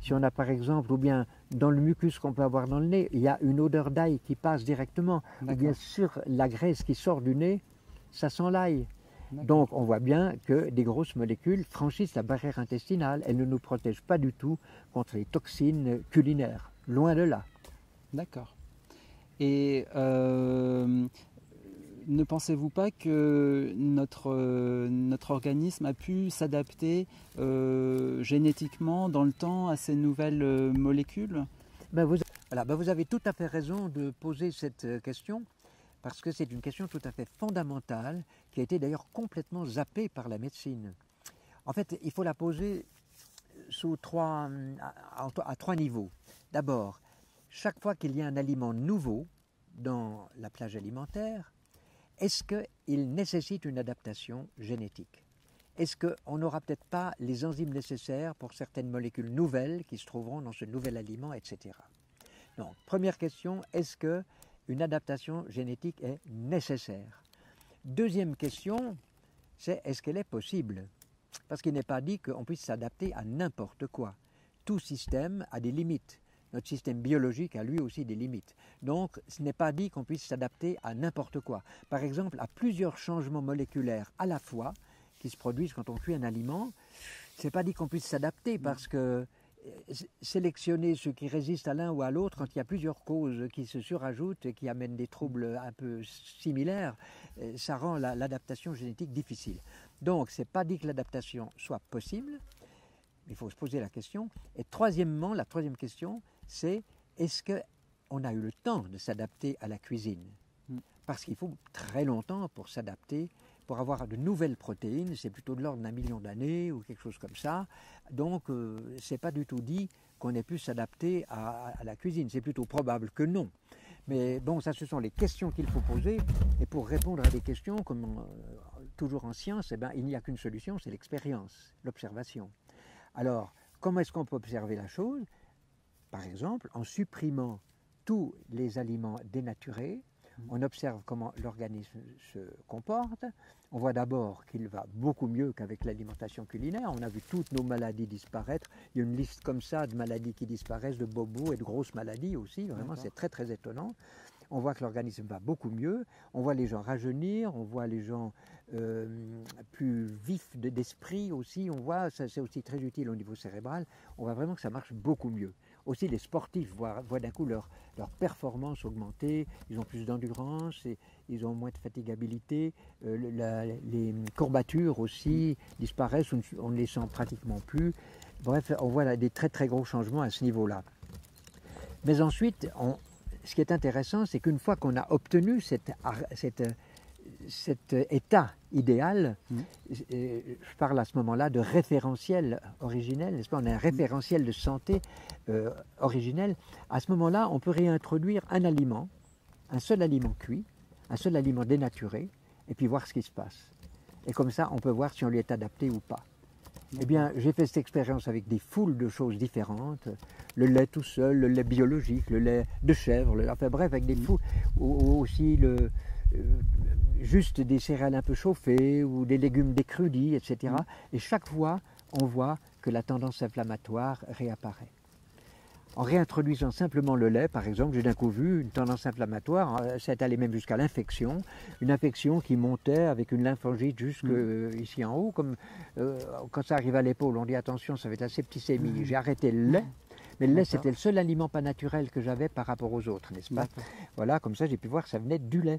Si on a par exemple, ou bien dans le mucus qu'on peut avoir dans le nez, il y a une odeur d'ail qui passe directement. Ou bien sûr, la graisse qui sort du nez, ça sent l'ail. Donc on voit bien que des grosses molécules franchissent la barrière intestinale. Elles ne nous protègent pas du tout contre les toxines culinaires. Loin de là. D'accord. Et euh, ne pensez-vous pas que notre, notre organisme a pu s'adapter euh, génétiquement dans le temps à ces nouvelles euh, molécules? Ben vous, ben vous avez tout à fait raison de poser cette euh, question parce que c'est une question tout à fait fondamentale qui a été d'ailleurs complètement zappée par la médecine. En fait, il faut la poser sous trois, à trois niveaux. D'abord, chaque fois qu'il y a un aliment nouveau dans la plage alimentaire, est-ce qu'il nécessite une adaptation génétique? Est-ce qu'on n'aura peut-être pas les enzymes nécessaires pour certaines molécules nouvelles qui se trouveront dans ce nouvel aliment, etc. Donc, première question, est-ce qu'une adaptation génétique est nécessaire? Deuxième question, c'est est-ce qu'elle est possible? Parce qu'il n'est pas dit qu'on puisse s'adapter à n'importe quoi. Tout système a des limites. Notre système biologique a lui aussi des limites. Donc, ce n'est pas dit qu'on puisse s'adapter à n'importe quoi. Par exemple, à plusieurs changements moléculaires à la fois qui se produisent quand on cuit un aliment, ce n'est pas dit qu'on puisse s'adapter parce que euh, sélectionner ceux qui résistent à l'un ou à l'autre quand il y a plusieurs causes qui se surajoutent et qui amènent des troubles un peu similaires, euh, ça rend l'adaptation génétique difficile. Donc, ce n'est pas dit que l'adaptation soit possible, il faut se poser la question. Et troisièmement, la troisième question, c'est est-ce qu'on a eu le temps de s'adapter à la cuisine? Hmm. Parce qu'il faut très longtemps pour s'adapter, pour avoir de nouvelles protéines, c'est plutôt de l'ordre d'un million d'années ou quelque chose comme ça. Donc, euh, ce n'est pas du tout dit qu'on ait pu s'adapter à, la cuisine. C'est plutôt probable que non. Mais bon, ça, ce sont les questions qu'il faut poser. Et pour répondre à des questions, comme euh, toujours en science, eh ben, il n'y a qu'une solution, c'est l'expérience, l'observation. Alors, comment est-ce qu'on peut observer la chose? Par exemple, en supprimant tous les aliments dénaturés, on observe comment l'organisme se comporte. On voit d'abord qu'il va beaucoup mieux qu'avec l'alimentation culinaire. On a vu toutes nos maladies disparaître. Il y a une liste comme ça de maladies qui disparaissent, de bobos et de grosses maladies aussi. Vraiment, c'est très très étonnant. On voit que l'organisme va beaucoup mieux. On voit les gens rajeunir. On voit les gens euh, plus vifs d'esprit aussi. On voit, ça c'est aussi très utile au niveau cérébral. On voit vraiment que ça marche beaucoup mieux aussi les sportifs voient, d'un coup leur, leur, performance augmenter, ils ont plus d'endurance, ils ont moins de fatigabilité, euh, les courbatures aussi disparaissent, on, ne les sent pratiquement plus. Bref, on voit des très très gros changements à ce niveau-là. Mais ensuite, ce qui est intéressant, c'est qu'une fois qu'on a obtenu cette cet état idéal, mm. je parle à ce moment-là de référentiel originel, n'est-ce pas? On a un référentiel de santé euh, originel. À ce moment-là, on peut réintroduire un aliment, un seul aliment cuit, un seul aliment dénaturé, et puis voir ce qui se passe. Et comme ça, on peut voir si on lui est adapté ou pas. Eh bien, j'ai fait cette expérience avec des foules de choses différentes. Le lait tout seul, le lait biologique, le lait de chèvre, enfin bref, avec des mm. foules. Aussi le, euh, juste des céréales un peu chauffées ou des légumes décrudis, etc. Mm. Et chaque fois, on voit que la tendance inflammatoire réapparaît. En réintroduisant simplement le lait, par exemple, j'ai d'un coup vu une tendance inflammatoire, ça est allé même jusqu'à l'infection, une infection qui montait avec une lymphangite jusque mm. ici en haut, comme euh, quand ça arrive à l'épaule, on dit attention, ça va être la septicémie. Mm. J'ai arrêté le lait, mais le lait, c'était le seul aliment pas naturel que j'avais par rapport aux autres, n'est-ce pas? Voilà, comme ça, j'ai pu voir que ça venait du lait.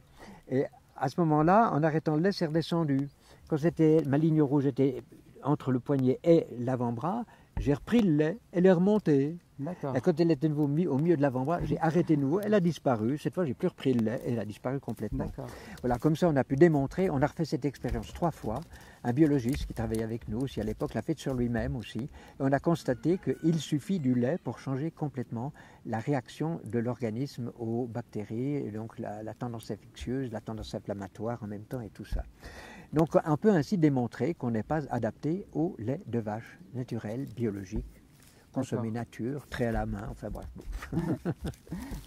Et à ce moment-là, en arrêtant le lait, c'est redescendu. Quand c'était ma ligne rouge était entre le poignet et l'avant-bras, j'ai repris le lait, elle est remontée. Et quand elle était au milieu de l'avant-bras, j'ai arrêté de nouveau, elle a disparu. Cette fois, j'ai plus repris le lait, elle a disparu complètement. Voilà, comme ça, on a pu démontrer, on a refait cette expérience trois fois. Un biologiste qui travaillait avec nous aussi à l'époque l'a fait sur lui-même aussi. Et on a constaté qu'il suffit du lait pour changer complètement la réaction de l'organisme aux bactéries, et donc la tendance infectieuse, la tendance inflammatoire en même temps et tout ça. Donc on peut ainsi démontrer qu'on n'est pas adapté au lait de vache naturel, biologique, consommé nature, très à la main, enfin bref.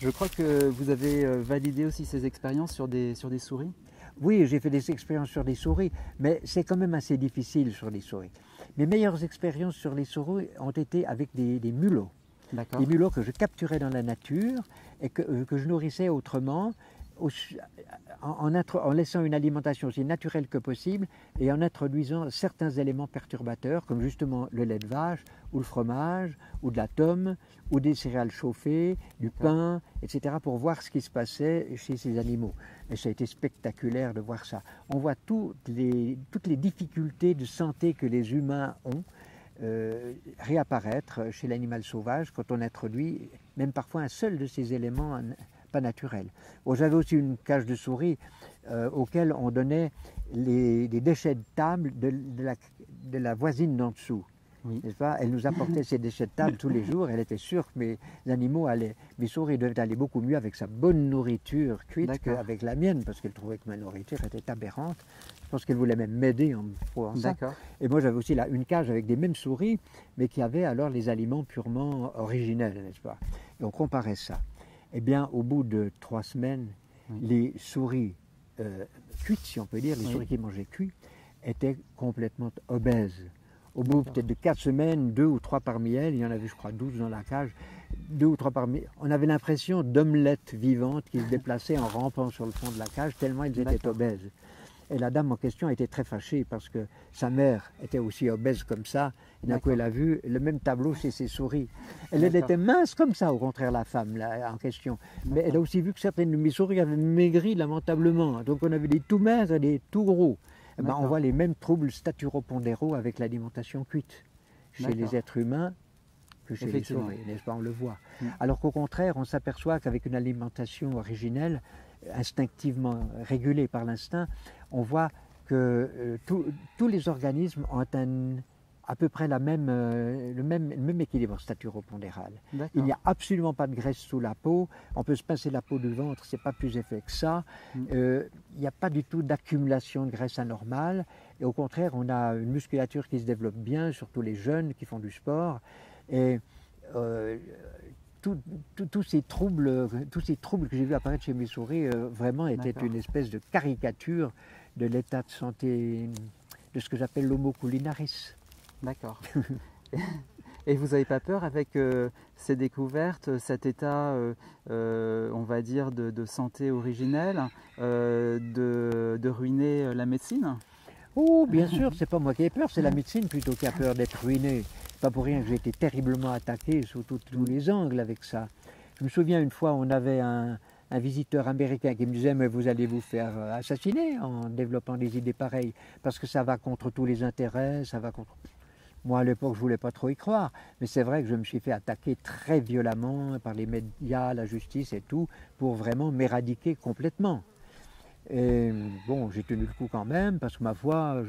Je crois que vous avez euh, validé aussi ces expériences sur des, sur des souris Oui, j'ai fait des expériences sur des souris, mais c'est quand même assez difficile sur les souris. Mes meilleures expériences sur les souris ont été avec des, des mulots. Des mulots que je capturais dans la nature et que, euh, que je nourrissais autrement en, laissant une alimentation aussi naturelle que possible et en introduisant certains éléments perturbateurs comme justement le lait de vache ou le fromage ou de la tome ou des céréales chauffées, du pain, etc. pour voir ce qui se passait chez ces animaux. Et ça a été spectaculaire de voir ça. On voit toutes les, toutes les difficultés de santé que les humains ont euh, réapparaître chez l'animal sauvage quand on introduit même parfois un seul de ces éléments pas naturel. J'avais aussi une cage de souris euh, auquel on donnait les, déchets de table de, la, voisine d'en dessous. pas? Elle nous apportait ses déchets de table tous les jours. Elle était sûre que mes animaux allaient, mes souris devaient aller beaucoup mieux avec sa bonne nourriture cuite qu'avec la mienne, parce qu'elle trouvait que ma nourriture était aberrante. Je pense qu'elle voulait même m'aider en me ça. Et moi, j'avais aussi là une cage avec des mêmes souris, mais qui avaient alors les aliments purement originels, n'est-ce pas? Et on comparait ça. Eh bien, au bout de trois semaines, les souris euh, cuites, si on peut dire, les souris qui mangeaient cuit, étaient complètement obèses. Au bout peut-être de quatre semaines, deux ou trois parmi elles, il y en avait je crois douze dans la cage, deux ou trois parmi on avait l'impression d'omelettes vivantes qui se déplaçaient en rampant sur le fond de la cage tellement elles étaient obèses. Et la dame en question était très fâchée parce que sa mère était aussi obèse comme ça. Et d'un coup, elle a vu le même tableau chez ses souris. Elle, était mince comme ça, au contraire, la femme là, en question. Mais elle a aussi vu que certaines de mes souris avaient maigri lamentablement. Donc on avait des tout minces et des tout gros. Eh ben, on voit les mêmes troubles staturopondéraux avec l'alimentation cuite chez les êtres humains que chez les souris, n'est-ce pas? On le voit. Mm. Alors qu'au contraire, on s'aperçoit qu'avec une alimentation originelle, instinctivement régulée par l'instinct, on voit que euh, tous les organismes ont un, à peu près la même, euh, le, même, même équilibre staturopondéral. Il n'y a absolument pas de graisse sous la peau. On peut se pincer la peau du ventre, c'est pas plus effet que ça. Mm. Euh, il n'y a pas du tout d'accumulation de graisse anormale. Et au contraire, on a une musculature qui se développe bien, surtout les jeunes qui font du sport. Et euh, tous ces troubles, tous ces troubles que j'ai vus apparaître chez mes souris, vraiment étaient une espèce de caricature de l'état de santé de ce que j'appelle l'homo culinaris. D'accord. Et vous n'avez pas peur avec euh, ces découvertes, cet état, euh, euh, on va dire, de, santé originelle, de, ruiner la médecine? Oh, bien sûr, c'est pas moi qui ai peur, c'est la médecine plutôt qui a peur d'être ruinée. Pas pour rien que j'ai été terriblement attaqué sous tous les angles avec ça. Je me souviens une fois, on avait un, un visiteur américain qui me disait mais vous allez vous faire assassiner en développant des idées pareilles parce que ça va contre tous les intérêts, ça va contre moi, à l'époque, je voulais pas trop y croire, mais c'est vrai que je me suis fait attaquer très violemment par les médias, la justice et tout, pour vraiment m'éradiquer complètement. Et bon, j'ai tenu le coup quand même, parce que ma foi,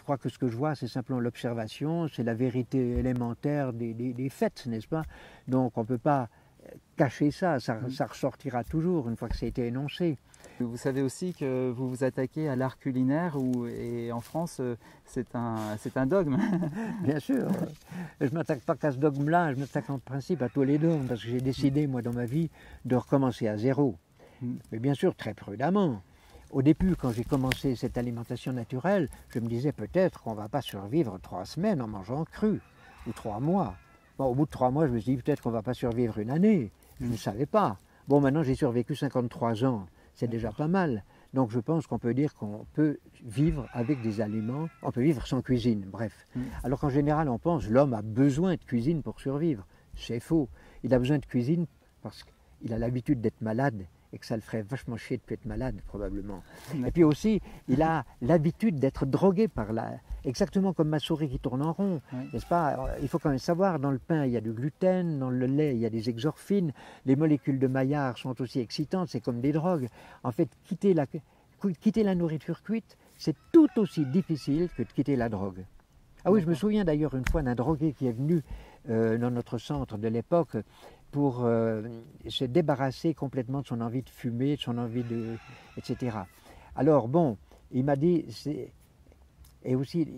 crois que ce que je vois, c'est simplement l'observation, c'est la vérité élémentaire des, des faits, n'est-ce pas? Donc on ne peut pas cacher ça, ça, ça ressortira toujours une fois que ça a été énoncé. Vous savez aussi que vous vous attaquez à l'art culinaire où, et en France, euh, c'est un, c'est un dogme. Bien sûr. Je ne m'attaque pas qu'à ce dogme-là, je m'attaque en principe à tous les dogmes parce que j'ai décidé, moi, dans ma vie, de recommencer à zéro. Mm. Mais bien sûr, très prudemment. Au début, quand j'ai commencé cette alimentation naturelle, je me disais peut-être qu'on ne va pas survivre trois semaines en mangeant cru, ou trois mois. Bon, au bout de trois mois, je me suis dit peut-être qu'on ne va pas survivre une année. Je ne savais pas. Bon, maintenant j'ai survécu 53 ans c'est déjà pas mal. Donc je pense qu'on peut dire qu'on peut vivre avec des aliments, on peut vivre sans cuisine, bref. Mm. Alors qu'en général on pense l'homme a besoin de cuisine pour survivre. C'est faux. Il a besoin de cuisine parce qu'il a l'habitude d'être malade et que ça le ferait vachement chier de être malade, probablement. Et puis aussi, il a l'habitude d'être drogué par la... Exactement comme ma souris qui tourne en rond, n'est-ce pas? Il faut quand même savoir, dans le pain, il y a du gluten, dans le lait, il y a des exorphines, les molécules de Maillard sont aussi excitantes, c'est comme des drogues. En fait, quitter la, quitter la nourriture cuite, c'est tout aussi difficile que de quitter la drogue. Ah oui, je me souviens d'ailleurs une fois d'un drogué qui est venu euh, dans notre centre de l'époque pour euh, se débarrasser complètement de son envie de fumer, de son envie de... etc. Alors bon, il m'a dit, et aussi,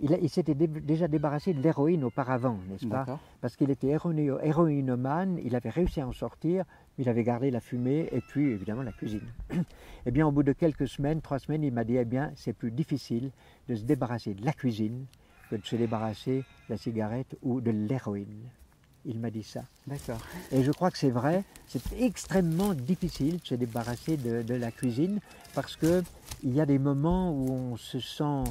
il, s'était déjà débarrassé de l'héroïne auparavant, n'est-ce pas Parce qu'il était héroïnomane, il avait réussi à en sortir, mais il avait gardé la fumée et puis évidemment la cuisine. eh bien, au bout de quelques semaines, trois semaines, il m'a dit, eh bien, c'est plus difficile de se débarrasser de la cuisine que de se débarrasser de la cigarette ou de l'héroïne. Il m'a dit ça. D'accord. Et je crois que c'est vrai, c'est extrêmement difficile de se débarrasser de, la cuisine parce qu'il y a des moments où on se sent,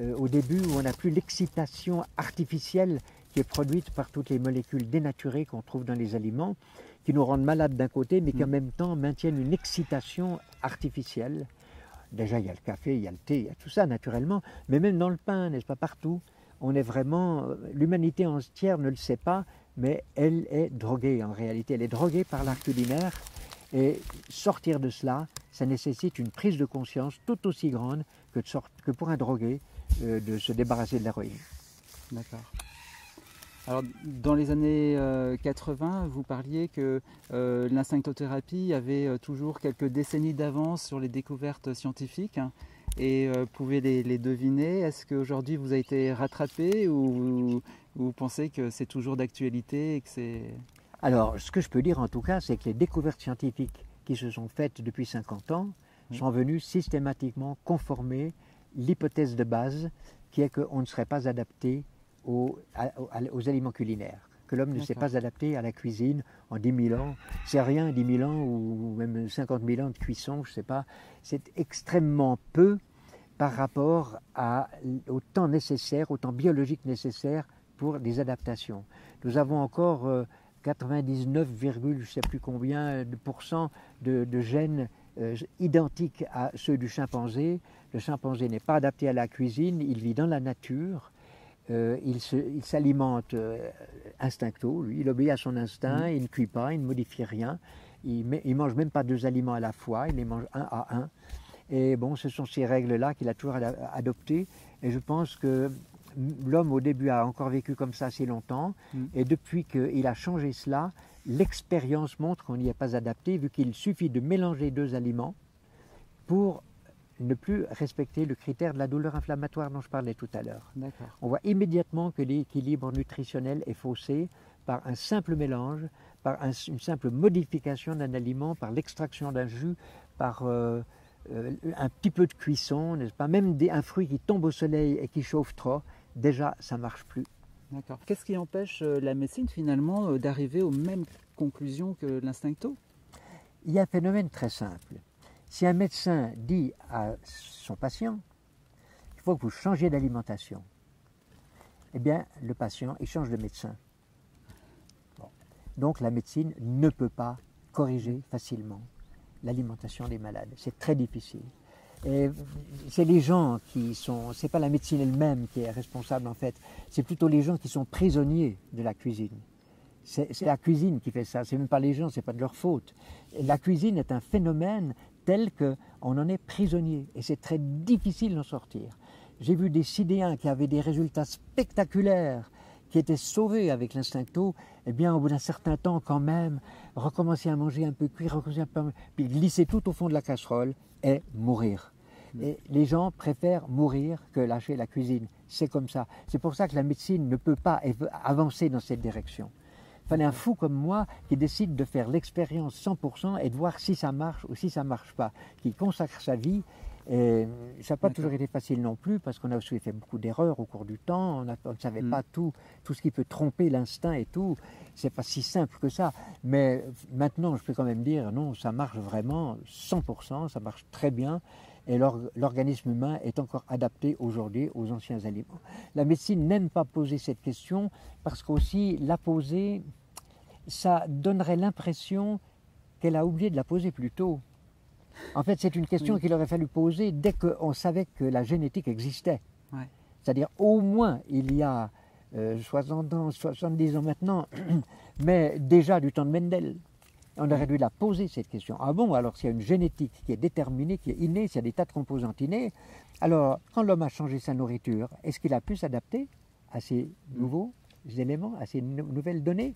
euh, au début, où on n'a plus l'excitation artificielle qui est produite par toutes les molécules dénaturées qu'on trouve dans les aliments, qui nous rendent malades d'un côté, mais qui en mm. même temps maintiennent une excitation artificielle. Déjà, il y a le café, il y a le thé, il y a tout ça naturellement, mais même dans le pain, n'est-ce pas, partout on est vraiment, euh, l'humanité entière ne le sait pas, mais elle est droguée en réalité. Elle est droguée par l'art culinaire. Et sortir de cela, ça nécessite une prise de conscience tout aussi grande que, pour un drogué euh, de se débarrasser de l'héroïne. D'accord. Alors, dans les années 80, vous parliez que l'instinctothérapie avait toujours quelques décennies d'avance sur les découvertes scientifiques et pouvait les, deviner. Est-ce qu'aujourd'hui vous avez été rattrapé ou, vous pensez que c'est toujours d'actualité et que c'est... Alors, ce que je peux dire en tout cas, c'est que les découvertes scientifiques qui se sont faites depuis 50 ans sont venues systématiquement conformer l'hypothèse de base qui est qu'on ne serait pas adapté aux, aux, aliments culinaires, que l'homme ne s'est pas adapté à la cuisine en 10 000 ans. C'est rien, 10 000 ans ou même 50 000 ans de cuisson, je ne sais pas. C'est extrêmement peu par rapport à, au temps nécessaire, au temps biologique nécessaire pour des adaptations. Nous avons encore 99, euh, je ne sais plus combien de pourcents de, gènes euh, identiques à ceux du chimpanzé. Le chimpanzé n'est pas adapté à la cuisine, il vit dans la nature. Euh, il s'alimente instincto, lui, il obéit à son instinct, mm. il ne cuit pas, il ne modifie rien, il ne mange même pas deux aliments à la fois, il les mange un à un. Et bon, ce sont ces règles-là qu'il a toujours adoptées. Et je pense que l'homme au début a encore vécu comme ça assez longtemps, mm. et depuis qu'il a changé cela, l'expérience montre qu'on n'y est pas adapté, vu qu'il suffit de mélanger deux aliments pour ne plus respecter le critère de la douleur inflammatoire dont je parlais tout à l'heure. On voit immédiatement que l'équilibre nutritionnel est faussé par un simple mélange, par une simple modification d'un aliment, par l'extraction d'un jus, par euh, euh, un petit peu de cuisson, n'est-ce pas? Même un fruit qui tombe au soleil et qui chauffe trop, déjà ça marche plus. D'accord. Qu'est-ce qui empêche euh, la médecine finalement d'arriver aux mêmes conclusions que l'instincto? Il y a un phénomène très simple. Si un médecin dit à son patient, il faut que vous changiez d'alimentation, eh bien le patient, il change de médecin. Donc la médecine ne peut pas corriger facilement l'alimentation des malades. C'est très difficile c'est les gens qui sont, c'est pas la médecine elle-même qui est responsable en fait, c'est plutôt les gens qui sont prisonniers de la cuisine. C'est la cuisine qui fait ça, c'est même pas les gens, c'est pas de leur faute. La cuisine est un phénomène tel qu'on en est prisonnier et c'est très difficile d'en sortir. J'ai vu des sidéens qui avaient des résultats spectaculaires, qui étaient sauvés avec l'instincto, eh bien au bout d'un certain temps quand même, recommencer à manger un peu cuit, recommencer un peu, puis glisser tout au fond de la casserole et mourir. Mm. Et les gens préfèrent mourir que lâcher la cuisine. C'est comme ça. C'est pour ça que la médecine ne peut pas avancer dans cette direction. Il fallait un fou comme moi qui décide de faire l'expérience 100% et de voir si ça marche ou si ça ne marche pas, qui consacre sa vie. Et ça n'a pas toujours été facile non plus parce qu'on a aussi fait beaucoup d'erreurs au cours du temps. On, ne savait mm. pas tout, tout ce qui peut tromper l'instinct et tout. C'est pas si simple que ça. Mais maintenant, je peux quand même dire non, ça marche vraiment 100%, ça marche très bien et l'organisme humain est encore adapté aujourd'hui aux anciens aliments. La médecine n'aime pas poser cette question parce qu'aussi la poser, ça donnerait l'impression qu'elle a oublié de la poser plus tôt. En fait, c'est une question qu'il aurait fallu poser dès qu'on savait que la génétique existait. C'est-à-dire au moins il y a 60 euh, ans, 70 ans maintenant, mais déjà du temps de Mendel. On aurait dû la poser cette question. Ah bon, alors s'il y a une génétique qui est déterminée, qui est innée, s'il y a des tas de composantes innées, alors quand l'homme a changé sa nourriture, est-ce qu'il a pu s'adapter à ces nouveaux éléments, à ces nouvelles données?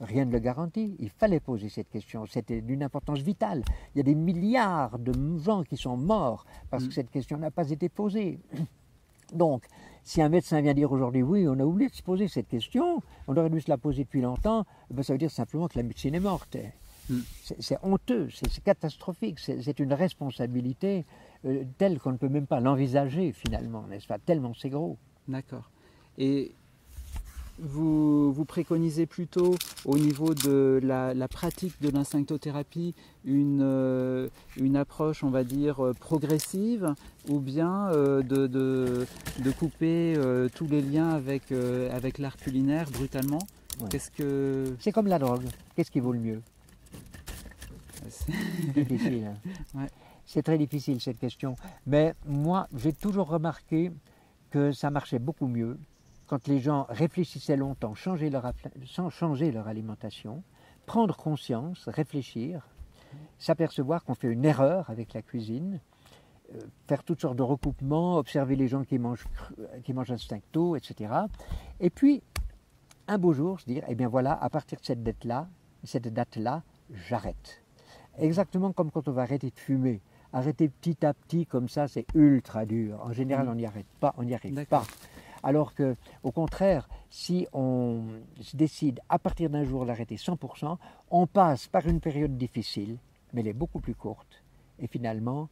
Rien ne le garantit. Il fallait poser cette question. C'était d'une importance vitale. Il y a des milliards de gens qui sont morts parce que mm. cette question n'a pas été posée. Donc, si un médecin vient dire aujourd'hui, oui, on a oublié de se poser cette question, on aurait dû se la poser depuis longtemps, eh ben, ça veut dire simplement que la médecine est morte. Mm. C'est honteux, c'est catastrophique, c'est une responsabilité euh, telle qu'on ne peut même pas l'envisager finalement, n'est-ce pas? Tellement c'est gros. D'accord. Et vous, vous, préconisez plutôt au niveau de la, pratique de l'instinctothérapie une, euh, une, approche, on va dire, euh, progressive ou bien de, de, de, couper tous les liens avec, avec l'art culinaire brutalement? Qu'est-ce que... C'est comme la drogue. Qu'est-ce qui vaut le mieux? Hein. C'est très difficile cette question. Mais moi, j'ai toujours remarqué que ça marchait beaucoup mieux quand les gens réfléchissaient longtemps, changer leur, sans changer leur alimentation, prendre conscience, réfléchir, s'apercevoir qu'on fait une erreur avec la cuisine, euh, faire toutes sortes de recoupements, observer les gens qui mangent, qui mangent instincto, etc. Et puis, un beau jour se dire, eh bien voilà, à partir de cette date-là, cette date-là, j'arrête. Exactement comme quand on va arrêter de fumer. Arrêter petit à petit comme ça, c'est ultra dur. En général, Mm. on n'y arrête pas, on n'y arrive pas. Alors que, au contraire, si on se décide à partir d'un jour d'arrêter 100%, on passe par une période difficile, mais elle est beaucoup plus courte. Et finalement,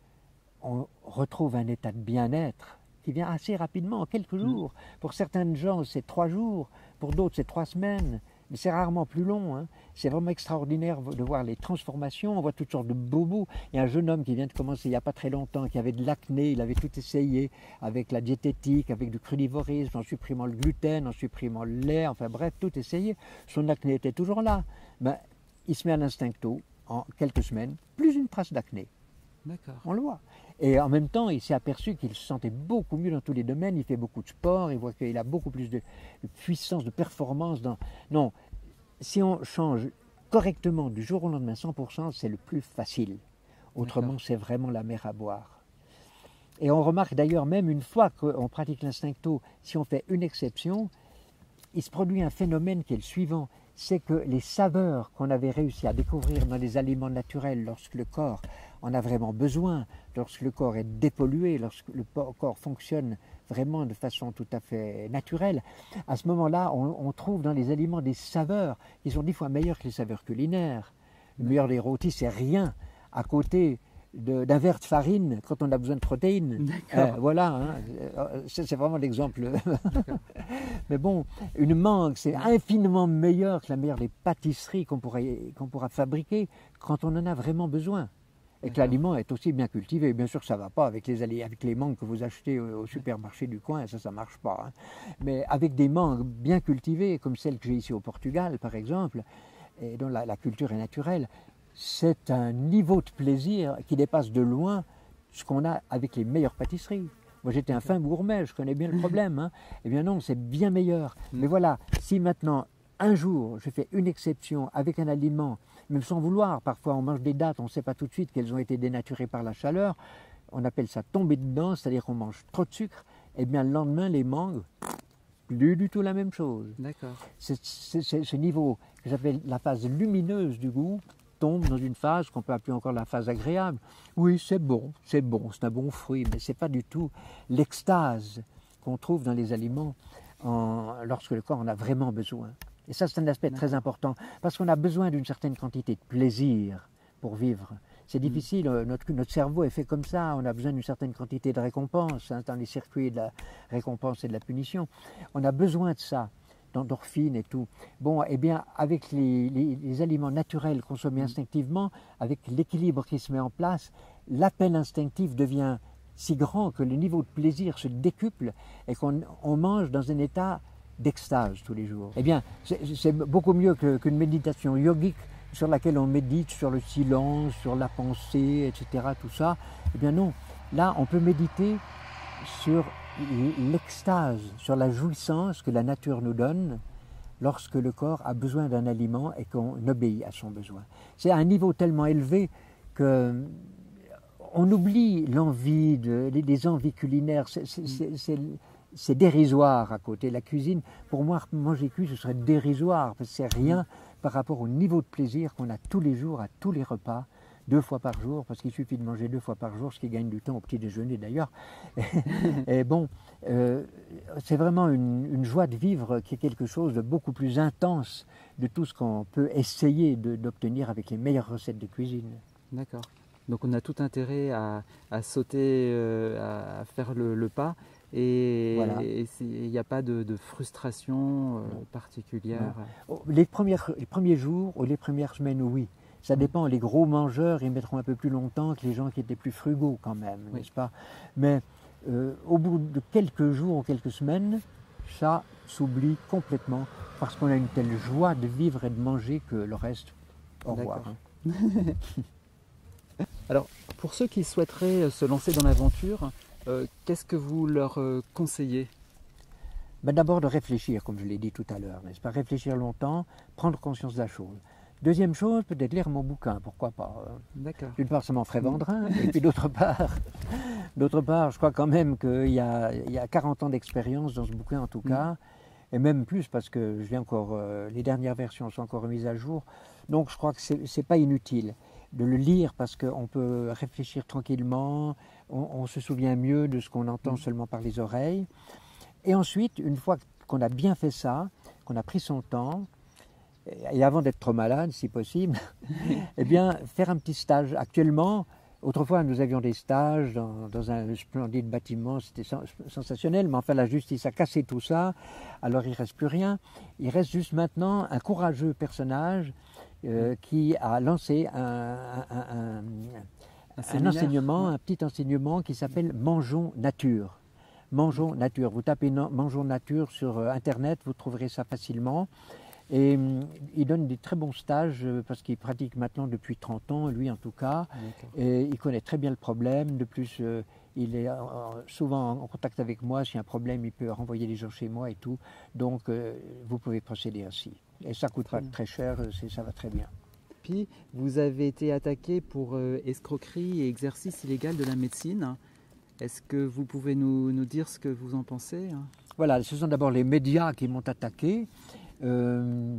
on retrouve un état de bien-être qui vient assez rapidement, en quelques jours. Pour certaines gens, c'est trois jours, pour d'autres, c'est trois semaines, mais c'est rarement plus long. hein. C'est vraiment extraordinaire de voir les transformations. On voit toutes sortes de bobos. Il y a un jeune homme qui vient de commencer il n'y a pas très longtemps, qui avait de l'acné, il avait tout essayé avec la diététique, avec du crudivorisme, en supprimant le gluten, en supprimant le lait, enfin bref, tout essayé. Son acné était toujours là. Ben, il se met à l'instincto, en quelques semaines, plus une trace d'acné. D'accord. On le voit. Et en même temps, il s'est aperçu qu'il se sentait beaucoup mieux dans tous les domaines. Il fait beaucoup de sport, il voit qu'il a beaucoup plus de, de puissance, de performance. Dans... Non, si on change correctement du jour au lendemain 100%, c'est le plus facile. Autrement, c'est vraiment la mer à boire. Et on remarque d'ailleurs, même une fois qu'on pratique l'instincto, si on fait une exception, il se produit un phénomène qui est le suivant c'est que les saveurs qu'on avait réussi à découvrir dans les aliments naturels lorsque le corps en a vraiment besoin, lorsque le corps est dépollué, lorsque le corps fonctionne vraiment de façon tout à fait naturelle, à ce moment-là, on, on trouve dans les aliments des saveurs qui sont dix fois meilleures que les saveurs culinaires. Le meilleur des rôtis, c'est rien à côté d'un verre de farine quand on a besoin de protéines. Euh, voilà, hein. Euh, c'est vraiment l'exemple. Mais bon, une mangue, c'est infiniment meilleur que la meilleure des pâtisseries qu'on pourra fabriquer quand on en a vraiment besoin. Et que l'aliment est aussi bien cultivé. Bien sûr, ça ne va pas avec les, ali- avec les mangues que vous achetez au, au supermarché du coin, ça, ça ne marche pas. hein. Mais avec des mangues bien cultivées, comme celles que j'ai ici au Portugal, par exemple, et dont la, la culture est naturelle, c'est un niveau de plaisir qui dépasse de loin ce qu'on a avec les meilleures pâtisseries. Moi, j'étais un fin gourmet, je connais bien le problème. hein. Eh bien non, c'est bien meilleur. Mm. Mais voilà, si maintenant, un jour, je fais une exception avec un aliment, même sans vouloir, parfois on mange des dates, on ne sait pas tout de suite qu'elles ont été dénaturées par la chaleur, on appelle ça tomber dedans, c'est-à-dire qu'on mange trop de sucre, eh bien le lendemain, les mangues, plus du tout la même chose. D'accord. Ce niveau que j'appelle la phase lumineuse du goût tombe dans une phase qu'on peut appeler encore la phase agréable. Oui, c'est bon, c'est bon, c'est un bon fruit, mais c'est pas du tout l'extase qu'on trouve dans les aliments en- lorsque le corps en a vraiment besoin. Et ça, c'est un aspect très important, parce qu'on a besoin d'une certaine quantité de plaisir pour vivre. C'est difficile, euh, notre, notre cerveau est fait comme ça, on a besoin d'une certaine quantité de récompense, hein, dans les circuits de la récompense et de la punition. On a besoin de ça, d'endorphines et tout. Bon, eh bien, avec les, les- les aliments naturels consommés instinctivement, avec l'équilibre qui se met en place, l'appel instinctif devient si grand que le niveau de plaisir se décuple et qu'on on mange dans un état d'extase tous les jours. Eh bien, c'est beaucoup mieux qu'une méditation yogique sur laquelle on médite sur le silence, sur la pensée, etc., tout ça. Eh bien non, là, on peut méditer sur l'extase, sur la jouissance que la nature nous donne lorsque le corps a besoin d'un aliment et qu'on obéit à son besoin. C'est à un niveau tellement élevé que on oublie l'envie, les, envies culinaires. C'est- dérisoire à côté. La cuisine, pour moi, manger cuit, ce serait dérisoire, parce que c'est rien par rapport au niveau de plaisir qu'on a tous les jours, à tous les repas, deux fois par jour, parce qu'il suffit de manger deux fois par jour, ce qui gagne du temps au petit déjeuner d'ailleurs. Et bon, euh, c'est vraiment une, une joie de vivre qui est quelque chose de beaucoup plus intense de tout ce qu'on peut essayer d'obtenir avec les meilleures recettes de cuisine. D'accord. Donc on a tout intérêt à, à sauter, euh, à faire le, le pas et Voilà. il n'y a pas de, de frustration euh, particulière. Oh, Les, premières, les premiers jours ou les premières semaines, oui. Ça dépend. Les gros mangeurs, ils mettront un peu plus longtemps que les gens qui étaient plus frugaux quand même, Oui. n'est-ce pas? Mais euh, au bout de quelques jours ou quelques semaines, ça s'oublie complètement parce qu'on a une telle joie de vivre et de manger que le reste, au revoir. Alors pour ceux qui souhaiteraient euh, se lancer dans l'aventure, euh, qu'est-ce que vous leur euh, conseillez? Ben, D'abord de réfléchir, comme je l'ai dit tout à l'heure, n'est-ce pas? Réfléchir longtemps, prendre conscience de la chose. Deuxième chose, peut-être lire mon bouquin, pourquoi pas euh, D'accord. D'une part, ça m'en ferait vendre un, et puis d'autre part, d'autre part, je crois quand même qu'il y a, il y a 40 ans d'expérience dans ce bouquin en tout cas, et même plus parce que je viens encore, les dernières versions sont encore mises à jour. Donc je crois que ce n'est pas inutile de le lire parce qu'on peut réfléchir tranquillement, on, se souvient mieux de ce qu'on entend mm. seulement par les oreilles. Et ensuite, une fois qu'on a bien fait ça, qu'on a pris son temps, et avant d'être trop malade, si possible, eh bien, faire un petit stage. Actuellement, autrefois, nous avions des stages dans, un splendide bâtiment, c'était sensationnel, mais enfin, la justice a cassé tout ça, alors il ne reste plus rien. Il reste juste maintenant un courageux personnage euh, qui a lancé un, enseignement, un petit enseignement qui s'appelle Mangeons Nature. Mangeons Nature. Vous tapez Mangeons Nature sur euh, Internet, vous trouverez ça facilement. Et hum, il donne des très bons stages euh, parce qu'il pratique maintenant depuis 30 ans, lui en tout cas. Et il connaît très bien le problème. De plus, il est souvent en contact avec moi. S'il y a un problème, il peut renvoyer les gens chez moi et tout. Donc, vous pouvez procéder ainsi. Et ça coûte pas très cher, euh, ça va très bien. Vous avez été attaqué pour euh, escroquerie et exercice illégal de la médecine. Est-ce que vous pouvez nous, nous, dire ce que vous en pensez hein? Voilà, ce sont d'abord les médias qui m'ont attaqué. Euh,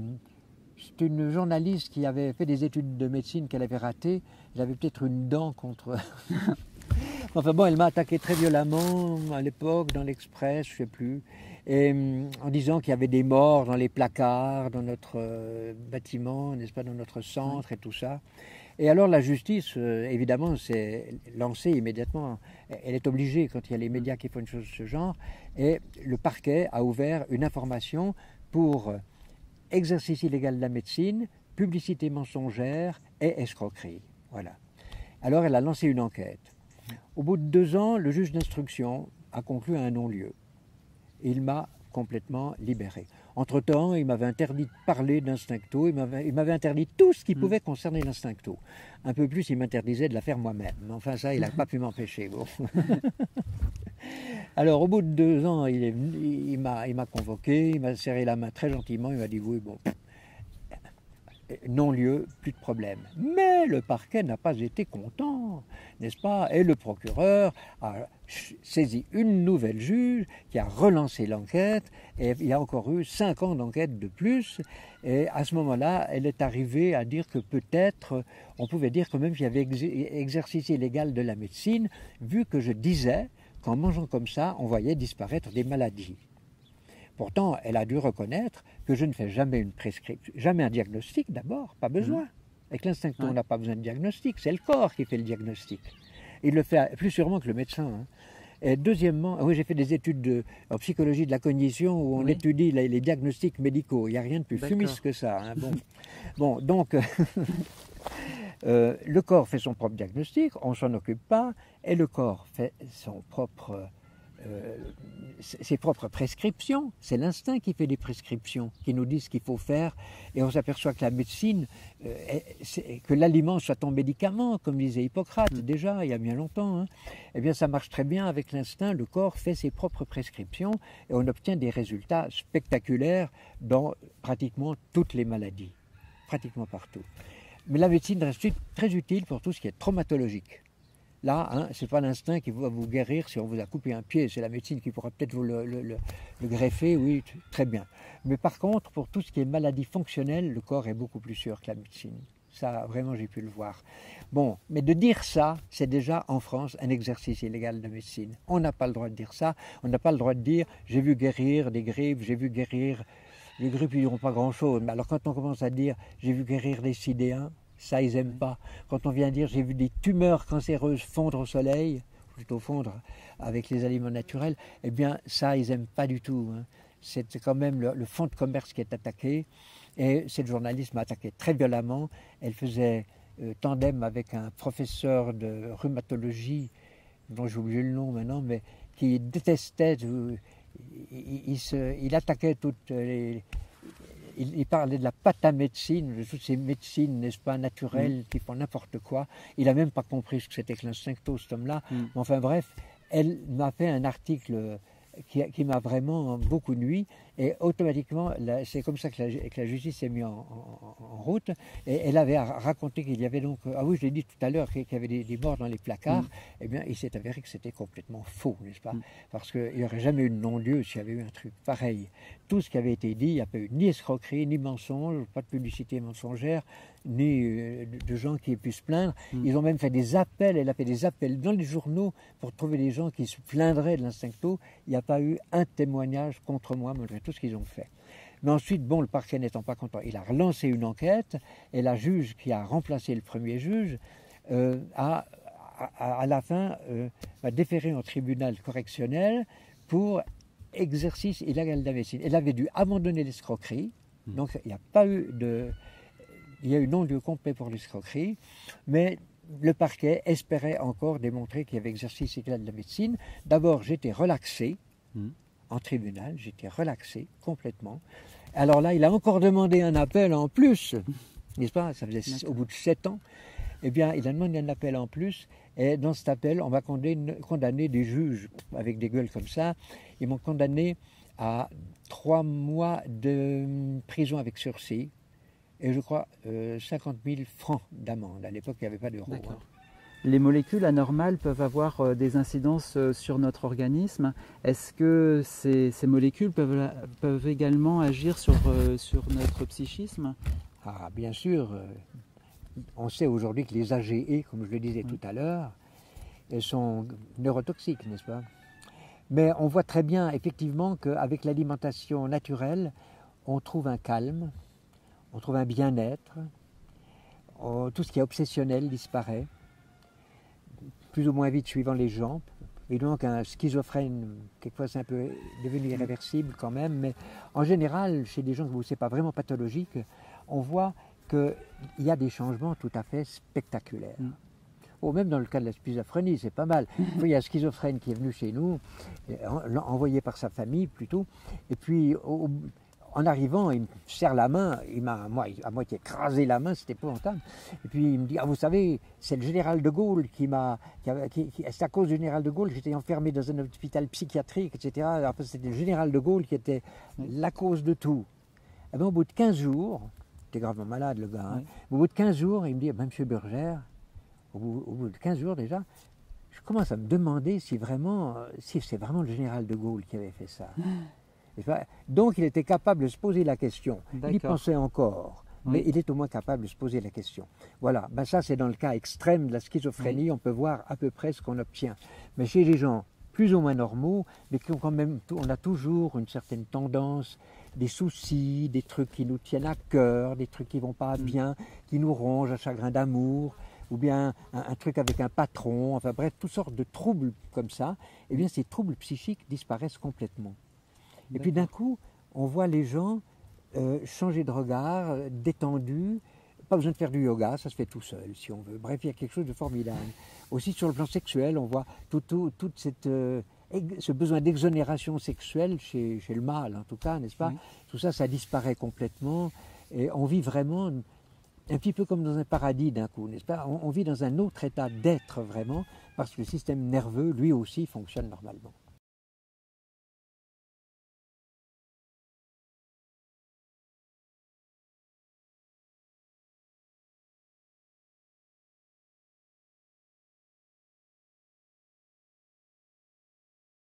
c'est une journaliste qui avait fait des études de médecine qu'elle avait ratées. Elle avait peut-être une dent contre. enfin bon, elle m'a attaqué très violemment à l'époque dans l'Express, je ne sais plus hum, en disant qu'il y avait des morts dans les placards, dans notre euh, bâtiment, n'est-ce pas, dans notre centre et tout ça. Et alors la justice, euh, évidemment, s'est lancée immédiatement. Elle est obligée quand il y a les médias qui font une chose de ce genre. Et le parquet a ouvert une information pour exercice illégal de la médecine, publicité mensongère et escroquerie. Voilà. Alors elle a lancé une enquête. Au bout de deux ans, le juge d'instruction a conclu à un non-lieu il m'a complètement libéré. Entre-temps, il m'avait interdit de parler d'instincto, il m'avait interdit tout ce qui hmm. pouvait concerner l'instincto. Un peu plus, il m'interdisait de la faire moi-même. Enfin, ça, il n'a pas pu m'empêcher. Alors, au bout de deux ans, il, il m'a convoqué, il m'a serré la main très gentiment, il m'a dit oui, bon, non-lieu, plus de problème. Mais le parquet n'a pas été content, n'est-ce pas? Et le procureur a saisi une nouvelle juge qui a relancé l'enquête, et il y a encore eu cinq ans d'enquête de plus. Et à ce moment-là, elle est arrivée à dire que peut-être, on pouvait dire quand même qu'il y avait exercice illégal de la médecine, vu que je disais qu'en mangeant comme ça, on voyait disparaître des maladies. Pourtant, elle a dû reconnaître que je ne fais jamais une prescription, jamais un diagnostic d'abord, pas besoin. Mmh. Avec l'instinct, on n'a pas besoin de diagnostic, c'est le corps qui fait le diagnostic. Il le fait plus sûrement que le médecin. Hein. Et deuxièmement, oui, j'ai fait des études en psychologie de la cognition où on étudie les, diagnostics médicaux. Il n'y a rien de plus fumiste que ça. Hein. Bon. bon, donc, euh, le corps fait son propre diagnostic, on ne s'en occupe pas, et le corps fait son propre euh, ses propres prescriptions. C'est l'instinct qui fait des prescriptions, qui nous dit ce qu'il faut faire. Et on s'aperçoit que la médecine, euh, que l'aliment soit ton médicament, comme disait Hippocrate mm. déjà, il y a bien longtemps. Hein. Eh bien, ça marche très bien avec l'instinct. Le corps fait ses propres prescriptions et on obtient des résultats spectaculaires dans pratiquement toutes les maladies, pratiquement partout. Mais la médecine reste très utile pour tout ce qui est traumatologique. Là, hein, ce n'est pas l'instinct qui va vous guérir si on vous a coupé un pied, c'est la médecine qui pourra peut-être vous le, greffer, oui, très bien. Mais par contre, pour tout ce qui est maladie fonctionnelle, le corps est beaucoup plus sûr que la médecine. Ça, vraiment, j'ai pu le voir. Bon, mais de dire ça, c'est déjà en France un exercice illégal de médecine. On n'a pas le droit de dire ça. On n'a pas le droit de dire j'ai vu guérir des grippes, j'ai vu guérir. Les grippes, ils n'ont pas grand-chose. Mais alors, quand on commence à dire j'ai vu guérir des sidéens, ça, ils n'aiment pas. Quand on vient dire j'ai vu des tumeurs cancéreuses fondre au soleil, plutôt fondre avec les aliments naturels, eh bien, ça, ils n'aiment pas du tout. Hein. C'est quand même le, fonds de commerce qui est attaqué. Et cette journaliste m'a attaqué très violemment. Elle faisait euh, tandem avec un professeur de rhumatologie, dont j'ai oublié le nom maintenant, mais qui détestait. Euh, il, attaquait toutes les, il, parlait de la patamédecine, de toutes ces médecines, n'est-ce pas, naturelles, mm. qui font n'importe quoi. Il n'a même pas compris ce que c'était que l'instincto, cet homme-là. Mm. Enfin bref, elle m'a fait un article qui, m'a vraiment beaucoup nuit. Et automatiquement, c'est comme ça que la, justice s'est mise en, route. Et elle avait raconté qu'il y avait donc, ah oui, je l'ai dit tout à l'heure, qu'il y avait des, morts dans les placards. Mm. Eh bien, il s'est avéré que c'était complètement faux, n'est-ce pas? Mm. Parce qu'il n'y aurait jamais eu de non-lieu s'il y avait eu un truc pareil. Tout ce qui avait été dit, il n'y a pas eu ni escroquerie, ni mensonge, pas de publicité mensongère, ni euh, de gens qui aient pu se plaindre. Mm. Ils ont même fait des appels, elle a fait des appels dans les journaux pour trouver des gens qui se plaindraient de l'instincto. Il n'y a pas eu un témoignage contre moi malgré tout ce qu'ils ont fait. Mais ensuite, bon, le parquet n'étant pas content, il a relancé une enquête et la juge qui a remplacé le premier juge euh, a, à, la fin, euh, déféré au tribunal correctionnel pour exercice illégal médecine. Elle avait dû abandonner l'escroquerie, hmm. donc il n'y a pas eu de. Il y a eu non-lieu complet pour l'escroquerie, mais le parquet espérait encore démontrer qu'il y avait exercice illégal de la médecine. D'abord, j'étais relaxé hmm. en tribunal, j'étais relaxé complètement. Alors là, il a encore demandé un appel en plus, n'est-ce pas? Ça faisait au bout de sept ans. Eh bien, il a demandé un appel en plus, et dans cet appel, on va condamner des juges avec des gueules comme ça. Ils m'ont condamné à trois mois de prison avec sursis et je crois 50 euh, 000 francs d'amende. À l'époque, il n'y avait pas d'euros. Hein. Les molécules anormales peuvent avoir euh, des incidences euh, sur notre organisme. Est-ce que ces, molécules peuvent, peuvent, également agir sur, sur notre psychisme? Ah, bien sûr. On sait aujourd'hui que les AGE, comme je le disais tout à l'heure, sont neurotoxiques, n'est-ce pas? Mais on voit très bien, effectivement, qu'avec l'alimentation naturelle, on trouve un calme, on trouve un bien-être, oh, tout ce qui est obsessionnel disparaît, plus ou moins vite suivant les gens. Et donc un schizophrène, quelquefois c'est un peu devenu irréversible quand même, mais en général, chez des gens ce n'est pas vraiment pathologique, on voit qu'il y a des changements tout à fait spectaculaires. Mm. Oh, même dans le cas de la schizophrénie, c'est pas mal. Il y a un schizophrène qui est venu chez nous, envoyé par sa famille plutôt, et puis en arrivant, il me serre la main, il m'a moi, à moitié écrasé la main, c'était épouvantable. Et puis il me dit, ah vous savez, c'est le général de Gaulle qui m'a, c'est à cause du général de Gaulle, j'étais enfermé dans un hôpital psychiatrique, etc. Après c'était le général de Gaulle qui était la cause de tout. Et eh bien, au bout de 15 jours, était gravement malade le gars, hein. au bout de 15 jours, il me dit, ben, Monsieur Berger, au bout, de 15 jours déjà, je commence à me demander si vraiment, si c'est vraiment le général de Gaulle qui avait fait ça. Donc il était capable de se poser la question. Il y pensait encore, mais il est au moins capable de se poser la question. Voilà, ben ça c'est dans le cas extrême de la schizophrénie, on peut voir à peu près ce qu'on obtient. Mais chez les gens plus ou moins normaux, mais qui ont quand même, on a toujours une certaine tendance, des soucis, des trucs qui nous tiennent à cœur, des trucs qui vont pas mm. bien, qui nous rongent à chagrin d'amour, ou bien un, truc avec un patron, enfin bref, toutes sortes de troubles comme ça, eh bien ces troubles psychiques disparaissent complètement. Et puis d'un coup, on voit les gens euh, changer de regard, détendus, pas besoin de faire du yoga, ça se fait tout seul si on veut. Bref, il y a quelque chose de formidable. Aussi sur le plan sexuel, on voit tout, cette, euh, ce besoin d'exonération sexuelle chez, chez, le mâle, en tout cas, n'est-ce pas? Tout ça, ça disparaît complètement et on vit vraiment un petit peu comme dans un paradis d'un coup, n'est-ce pas? On, vit dans un autre état d'être vraiment, parce que le système nerveux, lui aussi, fonctionne normalement.